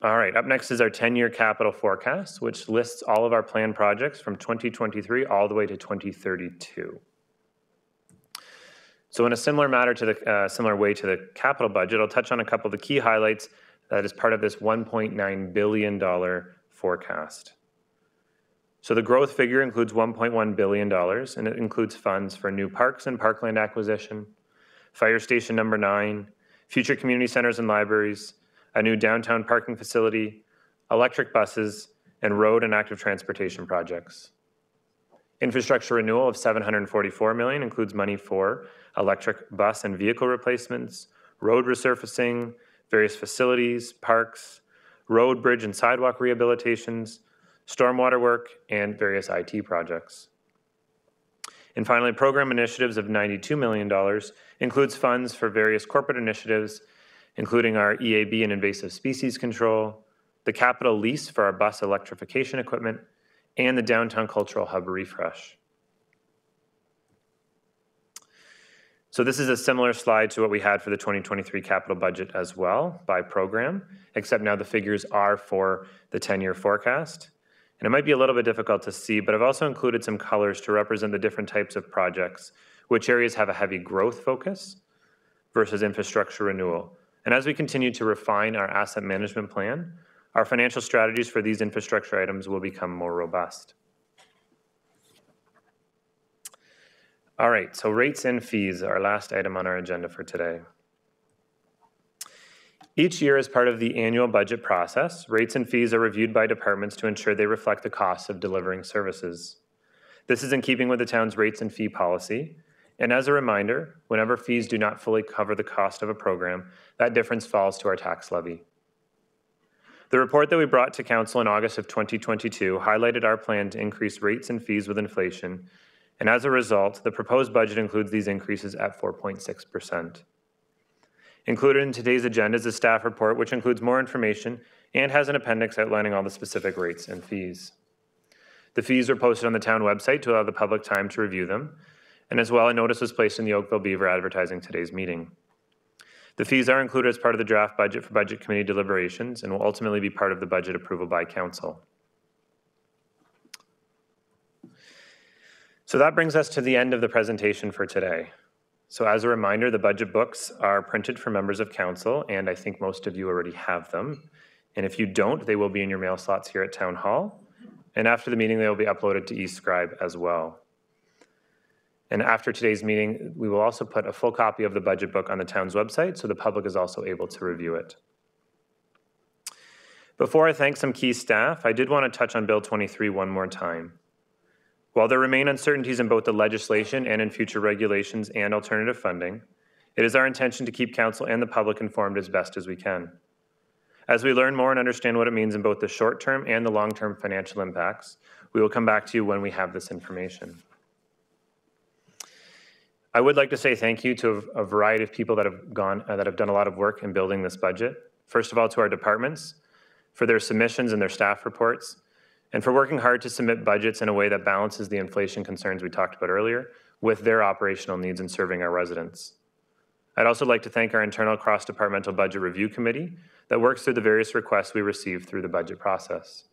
All right, up next is our 10-year capital forecast, which lists all of our planned projects from 2023 all the way to 2032. So in a similar matter to the uh, similar way to the capital budget, I'll touch on a couple of the key highlights that is part of this $1.9 billion forecast. So the growth figure includes $1.1 billion, and it includes funds for new parks and parkland acquisition, fire station number nine, future community centers and libraries, a new downtown parking facility, electric buses, and road and active transportation projects. Infrastructure renewal of 744 million includes money for electric bus and vehicle replacements, road resurfacing, various facilities, parks, road, bridge, and sidewalk rehabilitations, stormwater work, and various IT projects. And finally, program initiatives of $92 million includes funds for various corporate initiatives including our EAB and invasive species control, the capital lease for our bus electrification equipment, and the downtown cultural hub refresh. So this is a similar slide to what we had for the 2023 capital budget as well by program, except now the figures are for the 10-year forecast. And it might be a little bit difficult to see, but I've also included some colors to represent the different types of projects, which areas have a heavy growth focus versus infrastructure renewal. And as we continue to refine our asset management plan, our financial strategies for these infrastructure items will become more robust. All right, so rates and fees, our last item on our agenda for today. Each year, as part of the annual budget process, rates and fees are reviewed by departments to ensure they reflect the costs of delivering services. This is in keeping with the town's rates and fee policy, and as a reminder, whenever fees do not fully cover the cost of a program, that difference falls to our tax levy. The report that we brought to Council in August of 2022 highlighted our plan to increase rates and fees with inflation, and as a result, the proposed budget includes these increases at 4.6%. Included in today's agenda is a staff report which includes more information and has an appendix outlining all the specific rates and fees. The fees are posted on the town website to allow the public time to review them, and as well, a notice was placed in the Oakville Beaver advertising today's meeting. The fees are included as part of the draft budget for Budget Committee deliberations and will ultimately be part of the budget approval by Council. So that brings us to the end of the presentation for today. So as a reminder, the budget books are printed for members of council, and I think most of you already have them. And if you don't, they will be in your mail slots here at Town Hall. And after the meeting, they will be uploaded to eScribe as well. And after today's meeting, we will also put a full copy of the budget book on the town's website so the public is also able to review it. Before I thank some key staff, I did want to touch on Bill 23 one more time. While there remain uncertainties in both the legislation and in future regulations and alternative funding, it is our intention to keep council and the public informed as best as we can. As we learn more and understand what it means in both the short-term and the long-term financial impacts, we will come back to you when we have this information. I would like to say thank you to a variety of people that have gone, uh, that have done a lot of work in building this budget. First of all, to our departments for their submissions and their staff reports, and for working hard to submit budgets in a way that balances the inflation concerns we talked about earlier with their operational needs in serving our residents. I'd also like to thank our internal cross-departmental budget review committee that works through the various requests we receive through the budget process.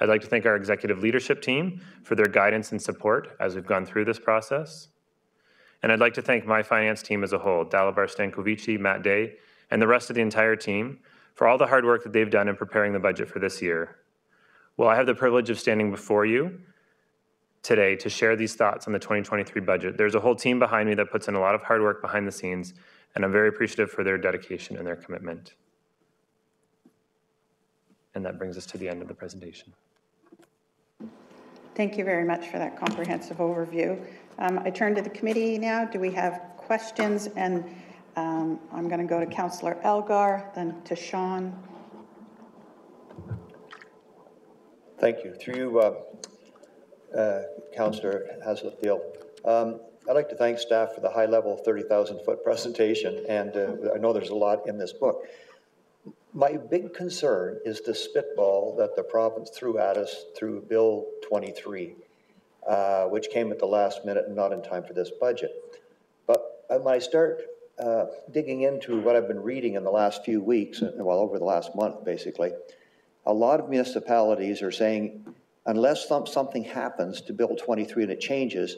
I'd like to thank our executive leadership team for their guidance and support as we've gone through this process. And I'd like to thank my finance team as a whole, Dalabar Stankovici, Matt Day, and the rest of the entire team for all the hard work that they've done in preparing the budget for this year. Well, I have the privilege of standing before you today to share these thoughts on the 2023 budget. There's a whole team behind me that puts in a lot of hard work behind the scenes, and I'm very appreciative for their dedication and their commitment. And that brings us to the end of the presentation. Thank you very much for that comprehensive overview. Um, I turn to the committee now. Do we have questions? And um, I'm going to go to Councillor Elgar, then to Sean. Thank you. Through you, uh, uh, Councillor Haslett-Theall. Um, I'd like to thank staff for the high-level 30,000-foot presentation, and uh, I know there's a lot in this book. My big concern is the spitball that the province threw at us through Bill 23, uh, which came at the last minute and not in time for this budget. But uh, when I start uh, digging into what I've been reading in the last few weeks, well, over the last month, basically, a lot of municipalities are saying, unless something happens to Bill 23 and it changes,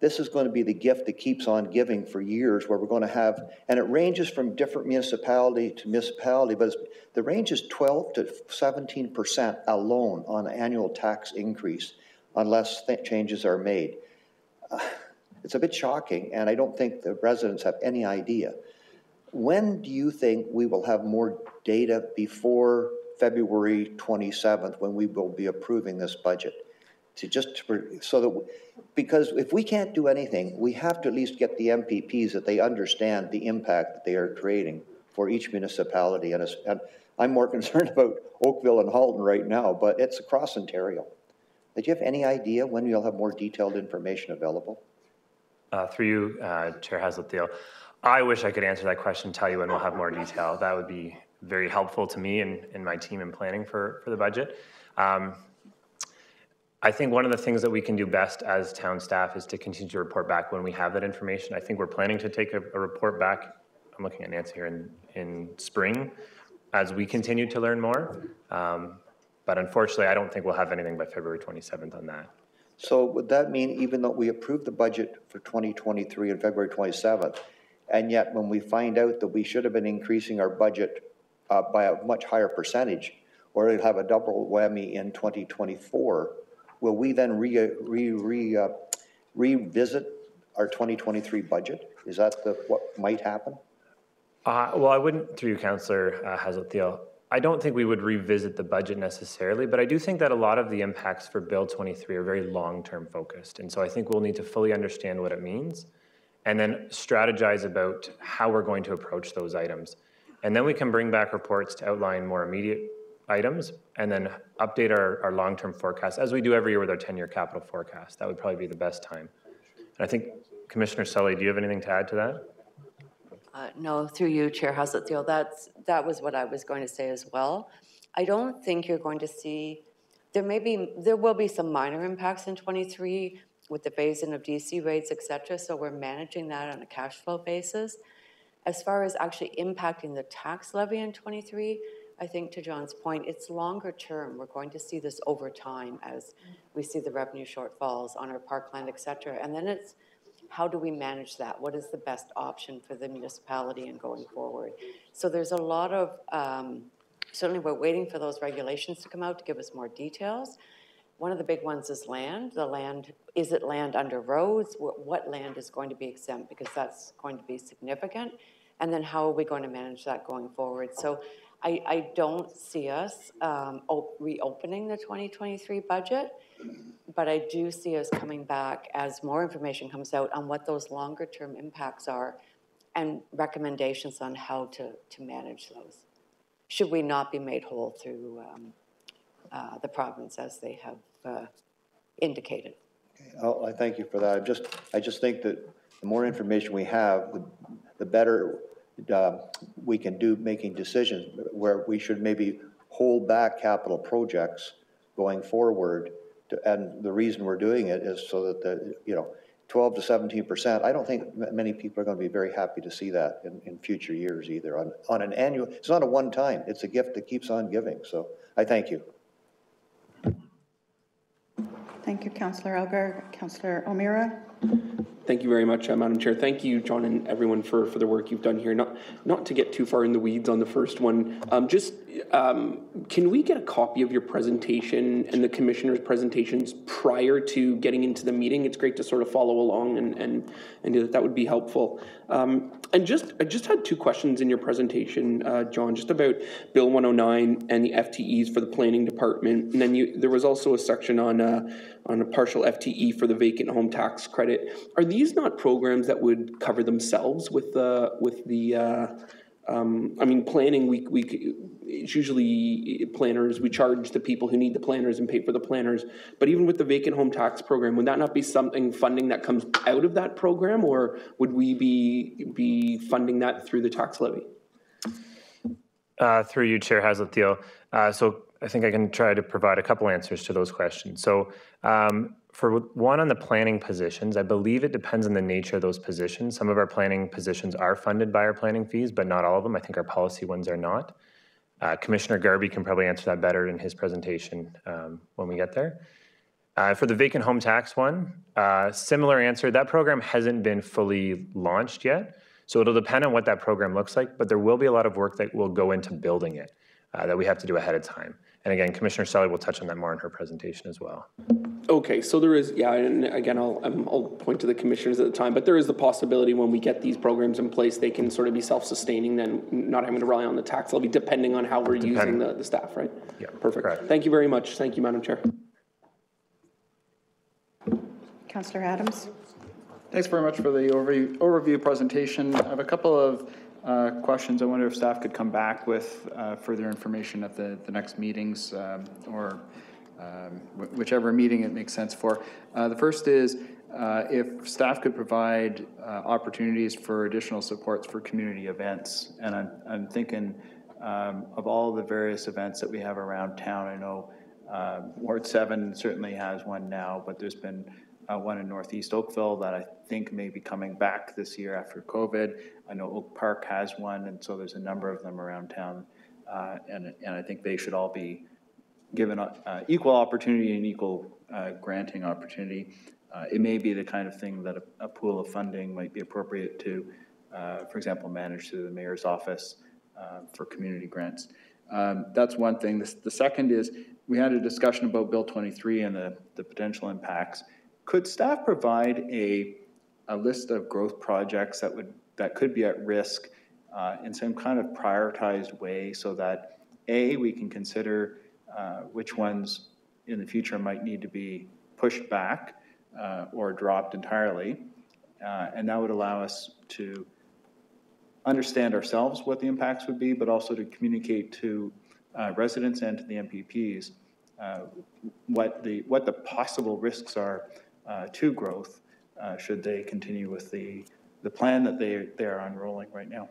this is going to be the gift that keeps on giving for years, where we're going to have, and it ranges from different municipality to municipality, but the range is 12 to 17 percent alone on annual tax increase, unless changes are made. Uh, [sighs] it's a bit shocking, and I don't think the residents have any idea. When do you think we will have more data before February 27th, when we will be approving this budget? to just so that because if we can't do anything, we have to at least get the MPPs that they understand the impact that they are creating for each municipality. And, and I'm more [laughs] concerned about Oakville and Halton right now, but it's across Ontario. Did you have any idea when you'll have more detailed information available? Uh, through you, uh, Chair Haslett-Theall, I wish I could answer that question, tell you when we'll have more detail. That would be very helpful to me and, and my team in planning for, for the budget. Um, I think one of the things that we can do best as town staff is to continue to report back when we have that information. I think we're planning to take a, a report back. I'm looking at Nancy here in, in spring as we continue to learn more. Um, but unfortunately, I don't think we'll have anything by February 27th on that. So would that mean even though we approved the budget for 2023 on February 27th, and yet when we find out that we should have been increasing our budget uh, by a much higher percentage, or we'll have a double whammy in 2024, will we then re, re, re, uh, revisit our 2023 budget? Is that the, what might happen? Uh, well, I wouldn't, through you, Councillor uh, Haslett-Theall, I don't think we would revisit the budget necessarily, but I do think that a lot of the impacts for Bill 23 are very long-term focused. And so I think we'll need to fully understand what it means and then strategize about how we're going to approach those items. And then we can bring back reports to outline more immediate items and then update our, our long-term forecast as we do every year with our 10-year capital forecast. That would probably be the best time. And I think Commissioner Sully, do you have anything to add to that? Uh, no, through you, Chair Haslett-Theall, that's, that was what I was going to say as well. I don't think you're going to see, there may be, there will be some minor impacts in 23 with the phase-in of DC rates, et cetera, so we're managing that on a cash flow basis. As far as actually impacting the tax levy in 23, I think to John's point, it's longer term. We're going to see this over time as we see the revenue shortfalls on our parkland, et cetera. And then it's how do we manage that? What is the best option for the municipality and going forward? So there's a lot of, um, certainly we're waiting for those regulations to come out to give us more details. One of the big ones is land. The land, is it land under roads? What, land is going to be exempt? Because that's going to be significant. And then how are we going to manage that going forward? So I, I don't see us um, op- reopening the 2023 budget, but I do see us coming back as more information comes out on what those longer-term impacts are and recommendations on how to, to manage those. Should we not be made whole through um, uh, the province as they have uh, indicated? Oh, I thank you for that. I just, I just think that the more information we have, the, the better, uh, we can do making decisions where we should maybe hold back capital projects going forward. To, and the reason we're doing it is so that the, you know, twelve to seventeen percent, I don't think many people are gonna be very happy to see that in, in future years either. On, on an annual, it's not a one-time, it's a gift that keeps on giving. So I thank you. Thank you, Councillor Elgar. Councillor O'Meara? Thank you very much, uh, Madam Chair. Thank you, John, and everyone for, for the work you've done here. Not, not to get too far in the weeds on the first one, um, just, um, can we get a copy of your presentation and the commissioner's presentations prior to getting into the meeting? It's great to sort of follow along and, and, and do that. That would be helpful. Um, and just, I just had two questions in your presentation, uh, John, just about Bill 109 and the FTEs for the planning department. And then you, there was also a section on, uh, on a partial FTE for the vacant home tax credit. Are these not programs that would cover themselves with the, with the, uh, um, I mean, planning, we, we, it's usually planners, we charge the people who need the planners and pay for the planners. But even with the vacant home tax program, would that not be something, funding that comes out of that program? Or would we be, be funding that through the tax levy? Uh, Through you, Chair Haslett-Theall. Uh, So I think I can try to provide a couple answers to those questions. So um, for one on the planning positions, I believe it depends on the nature of those positions. Some of our planning positions are funded by our planning fees, but not all of them. I think our policy ones are not. Uh, Commissioner Garvey can probably answer that better in his presentation um, when we get there. Uh, For the vacant home tax one, uh, similar answer. That program hasn't been fully launched yet. So it'll depend on what that program looks like, but there will be a lot of work that will go into building it uh, that we have to do ahead of time. And again, Commissioner Sully will touch on that more in her presentation as well. Okay, so there is, yeah, and again, I'll, um, I'll point to the commissioners at the time, but there is the possibility when we get these programs in place, they can sort of be self-sustaining, then not having to rely on the tax levy, depending on how we're using the, the staff, right? Yeah, Perfect. correct. Thank you very much. Thank you, Madam Chair. Councillor Adams? Thanks very much for the overview, overview presentation. I have a couple of uh, questions. I wonder if staff could come back with uh, further information at the, the next meetings um, or um, wh- whichever meeting it makes sense for. Uh, The first is uh, if staff could provide uh, opportunities for additional supports for community events. And I'm, I'm thinking um, of all the various events that we have around town. I know Ward 7 certainly has one now, but there's been uh, one in Northeast Oakville that I think may be coming back this year after COVID. I know Oak Park has one, and so there's a number of them around town. Uh, And, and I think they should all be given uh, equal opportunity and equal uh, granting opportunity. Uh, It may be the kind of thing that a, a pool of funding might be appropriate to, uh, for example, manage through the mayor's office for community grants. Um, That's one thing. The, the second is, we had a discussion about Bill 23 and the, the potential impacts. Could staff provide a, a list of growth projects that would, that could be at risk uh, in some kind of prioritized way so that, A, we can consider uh, which ones in the future might need to be pushed back uh, or dropped entirely. Uh, And that would allow us to understand ourselves what the impacts would be, but also to communicate to uh, residents and to the MPPs uh, what the, what the possible risks are to growth uh, should they continue with the, the plan that they, they are unrolling right now.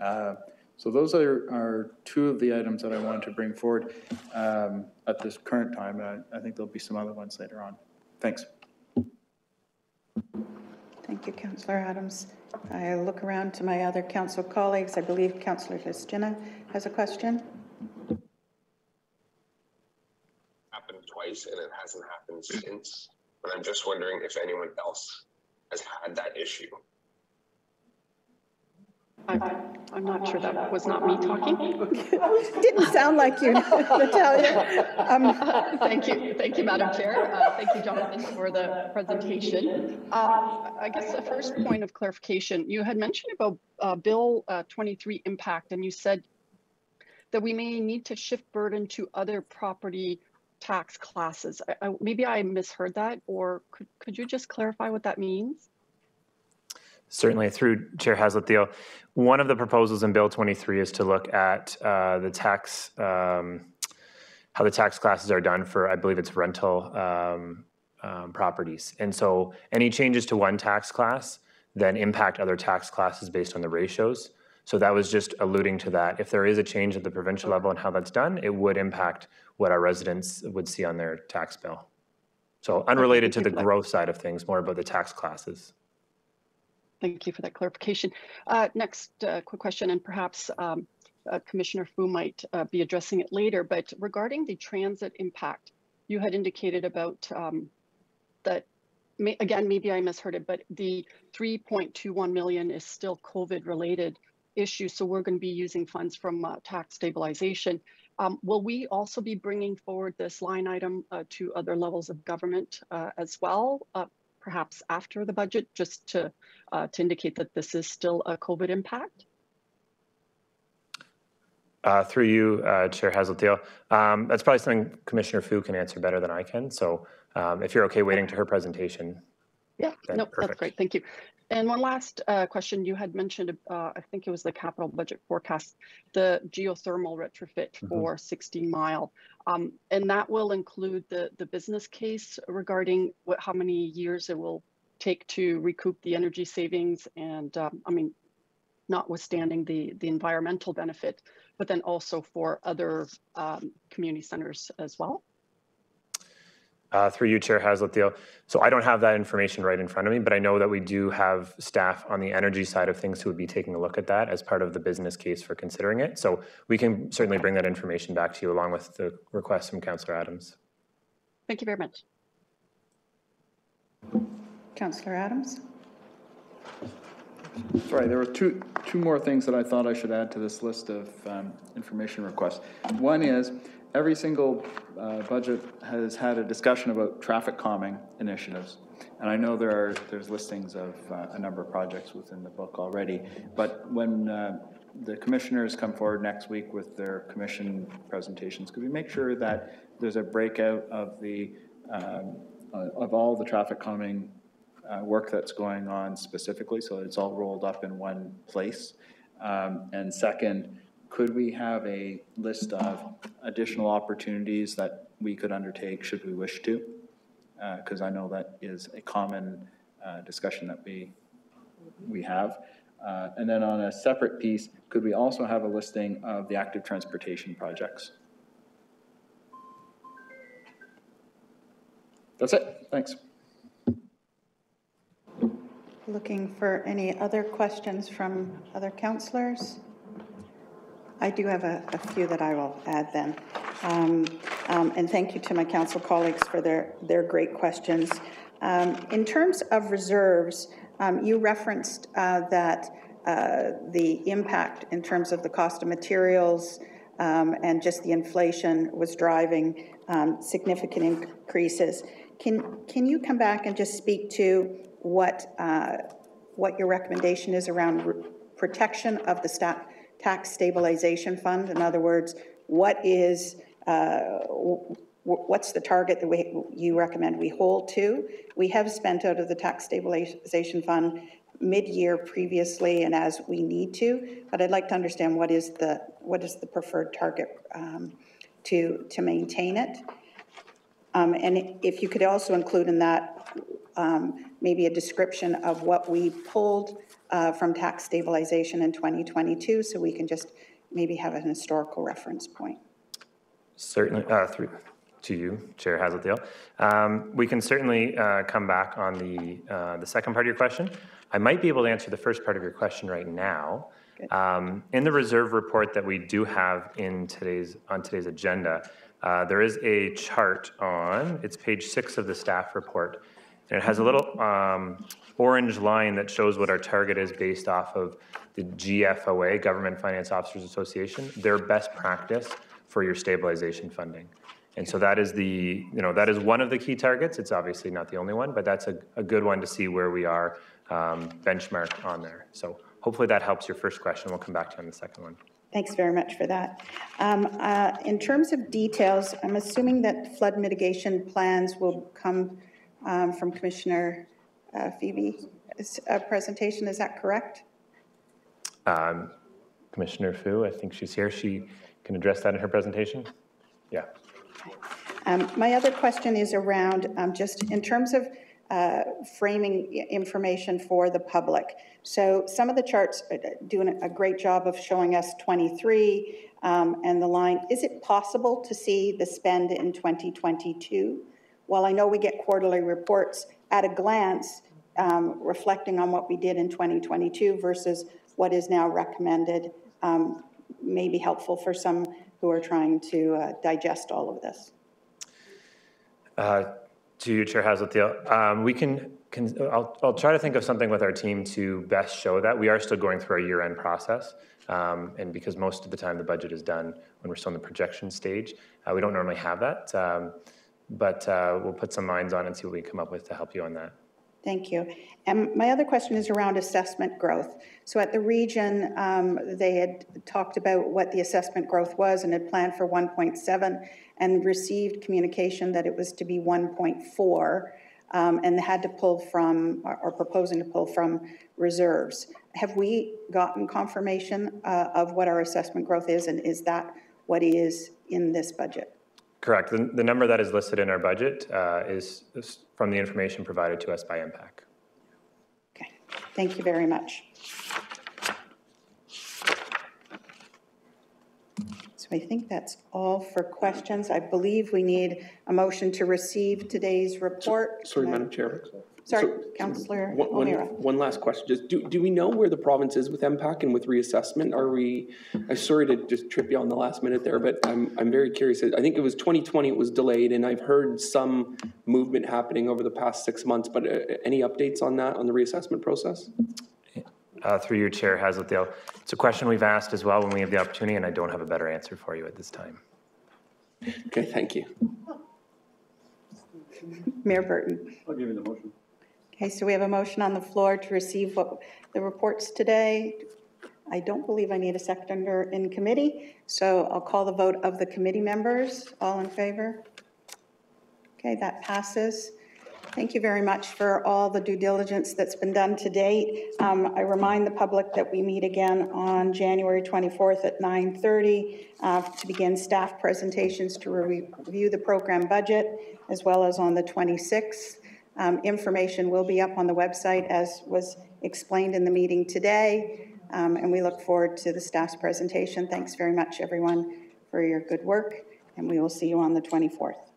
Uh, So those are, are two of the items that I wanted to bring forward um, at this current time. Uh, I think there'll be some other ones later on. Thanks. Thank you, Councillor Adams. I look around to my other council colleagues. I believe Councillor Lishchyna has a question. happened twice and it hasn't happened since. But I'm just wondering if anyone else has had that issue. I'm, I'm not sure that was not me talking. [laughs] Didn't sound like you, [laughs] Natalia. Um, Thank you, thank you, Madam Chair. Uh, Thank you, Jonathan, for the presentation. Uh, I guess the first point of clarification, you had mentioned about uh, Bill uh, 23 impact, and you said that we may need to shift burden to other property tax classes. I- I- Maybe I misheard that, or could could you just clarify what that means? Certainly, through Chair Haslett-Theall. One of the proposals in Bill 23 is to look at uh, the tax, um, how the tax classes are done for, I believe it's rental um, um, properties. And so any changes to one tax class then impact other tax classes based on the ratios. So that was just alluding to that. If there is a change at the provincial level and how that's done, it would impact what our residents would see on their tax bill. So unrelated to the growth side of things, more about the tax classes. Thank you for that clarification. Uh, Next, uh, quick question, and perhaps um, uh, Commissioner Fu might uh, be addressing it later, but regarding the transit impact, you had indicated about um, that, may- again, maybe I misheard it, but the 3.21 million is still COVID-related issue, so we're going to be using funds from uh, tax stabilization. Um, Will we also be bringing forward this line item uh, to other levels of government uh, as well? uh, perhaps after the budget, just to, uh, to indicate that this is still a COVID impact? Through you, Chair Haslett-Theall, um, that's probably something Commissioner Fu can answer better than I can. So um, if you're okay waiting to her presentation. Yeah, Then no, that's great, thank you. And one last uh, question, you had mentioned, uh, I think it was the capital budget forecast, the geothermal retrofit Mm-hmm. for 16 Mile. Um, And that will include the, the business case regarding what, how many years it will take to recoup the energy savings and, um, I mean, notwithstanding the, the environmental benefit, but then also for other um, community centers as well? Uh, Through you, Chair Haslett-Theall. So I don't have that information right in front of me, but I know that we do have staff on the energy side of things who would be taking a look at that as part of the business case for considering it. So we can certainly bring that information back to you along with the request from Councillor Adams. Thank you very much. Councillor Adams? Sorry, there were two, two more things that I thought I should add to this list of um, information requests. One is, every single uh, budget has had a discussion about traffic calming initiatives. And I know there are, there's listings of uh, a number of projects within the book already. But when uh, the commissioners come forward next week with their commission presentations, could we make sure that there's a breakout of the, um, uh, of all the traffic calming uh, work that's going on specifically, so it's all rolled up in one place? Um, And second, could we have a list of additional opportunities that we could undertake should we wish to? Because I know that is a common uh, discussion that we, we have. Uh, And then on a separate piece, could we also have a listing of the active transportation projects? That's it, thanks. Looking for any other questions from other councillors? I do have a, a few that I will add then. Um, um, and thank you to my council colleagues for their, their great questions. Um, in terms of reserves, um, you referenced uh, that uh, the impact in terms of the cost of materials um, and just the inflation was driving um, significant increases. Can, can you come back and just speak to what, uh, what your recommendation is around protection of the sta- tax stabilization fund? In other words, what is, uh, what's the target that we, you recommend we hold to? We have spent out of the tax stabilization fund mid-year previously and as we need to, but I'd like to understand what is the, what is the preferred target um, to, to maintain it? Um, And if you could also include in that um, maybe a description of what we pulled uh, from tax stabilization in 2022, so we can just maybe have an historical reference point. Certainly, uh, through to you, Chair Haslett-Theall. Um, we can certainly uh, come back on the uh, the second part of your question. I might be able to answer the first part of your question right now. Um, in the reserve report that we do have in today's on today's agenda, uh, there is a chart on it's page six of the staff report, And it has a little um, orange line that shows what our target is based off of the GFOA, Government Finance Officers Association, their best practice for your stabilization funding. And so that is the, you know, that is one of the key targets. It's obviously not the only one, but that's a, a good one to see where we are um, benchmarked on there. So hopefully that helps your first question. We'll come back to you on the second one. Thanks very much for that. Um, uh, In terms of details, I'm assuming that flood mitigation plans will come um, from Commissioner uh, Phoebe's uh, presentation, is that correct? Um, Commissioner Fu, I think she's here. She can address that in her presentation. Yeah. Um, My other question is around, um, just in terms of uh, framing information for the public. So some of the charts are doing a great job of showing us 23 um, and the line. Is it possible to see the spend in 2022? While I know we get quarterly reports, at a glance, um, reflecting on what we did in 2022 versus what is now recommended, um, may be helpful for some who are trying to uh, digest all of this. Uh, To you, Chair Haslett-Theall, um, we can, can, I'll, I'll try to think of something with our team to best show that. We are still going through our year-end process. um, And because most of the time the budget is done when we're still in the projection stage, uh, we don't normally have that. But uh, we'll put some minds on and see what we come up with to help you on that. Thank you. And my other question is around assessment growth. So at the region, um, they had talked about what the assessment growth was and had planned for 1.7 and received communication that it was to be 1.4 um, and had to pull from, or or proposing to pull from reserves. Have we gotten confirmation uh, of what our assessment growth is and is that what is in this budget? Correct. The, the number that is listed in our budget uh, is is from the information provided to us by MPAC. Okay, thank you very much. So I think that's all for questions. I believe we need a motion to receive today's report. Sorry, Madam Chair. Sorry, So- Councillor One, one- O'Meara. one last question, just, do, do we know where the province is with MPAC and with reassessment? Are we, I'm sorry to just trip you on the last minute there, but I'm, I'm very curious. I think it was 2020 it was delayed, and I've heard some movement happening over the past six months, but uh, any updates on that, on the reassessment process? Uh, Through your chair, Haslett-Theall. It's a question we've asked as well when we have the opportunity, and I don't have a better answer for you at this time. Okay, thank you. Mayor Burton. I'll give you the motion. Okay, so we have a motion on the floor to receive what, the reports today. I don't believe I need a seconder in committee, so I'll call the vote of the committee members. All in favor? Okay, that passes. Thank you very much for all the due diligence that's been done to date. Um, I remind the public that we meet again on January 24th at 9:30 uh, to begin staff presentations to re- review the program budget, as well as on the 26th. Um, Information will be up on the website, as was explained in the meeting today, Um, and we look forward to the staff's presentation. Thanks very much, everyone, for your good work, and we will see you on the 24th.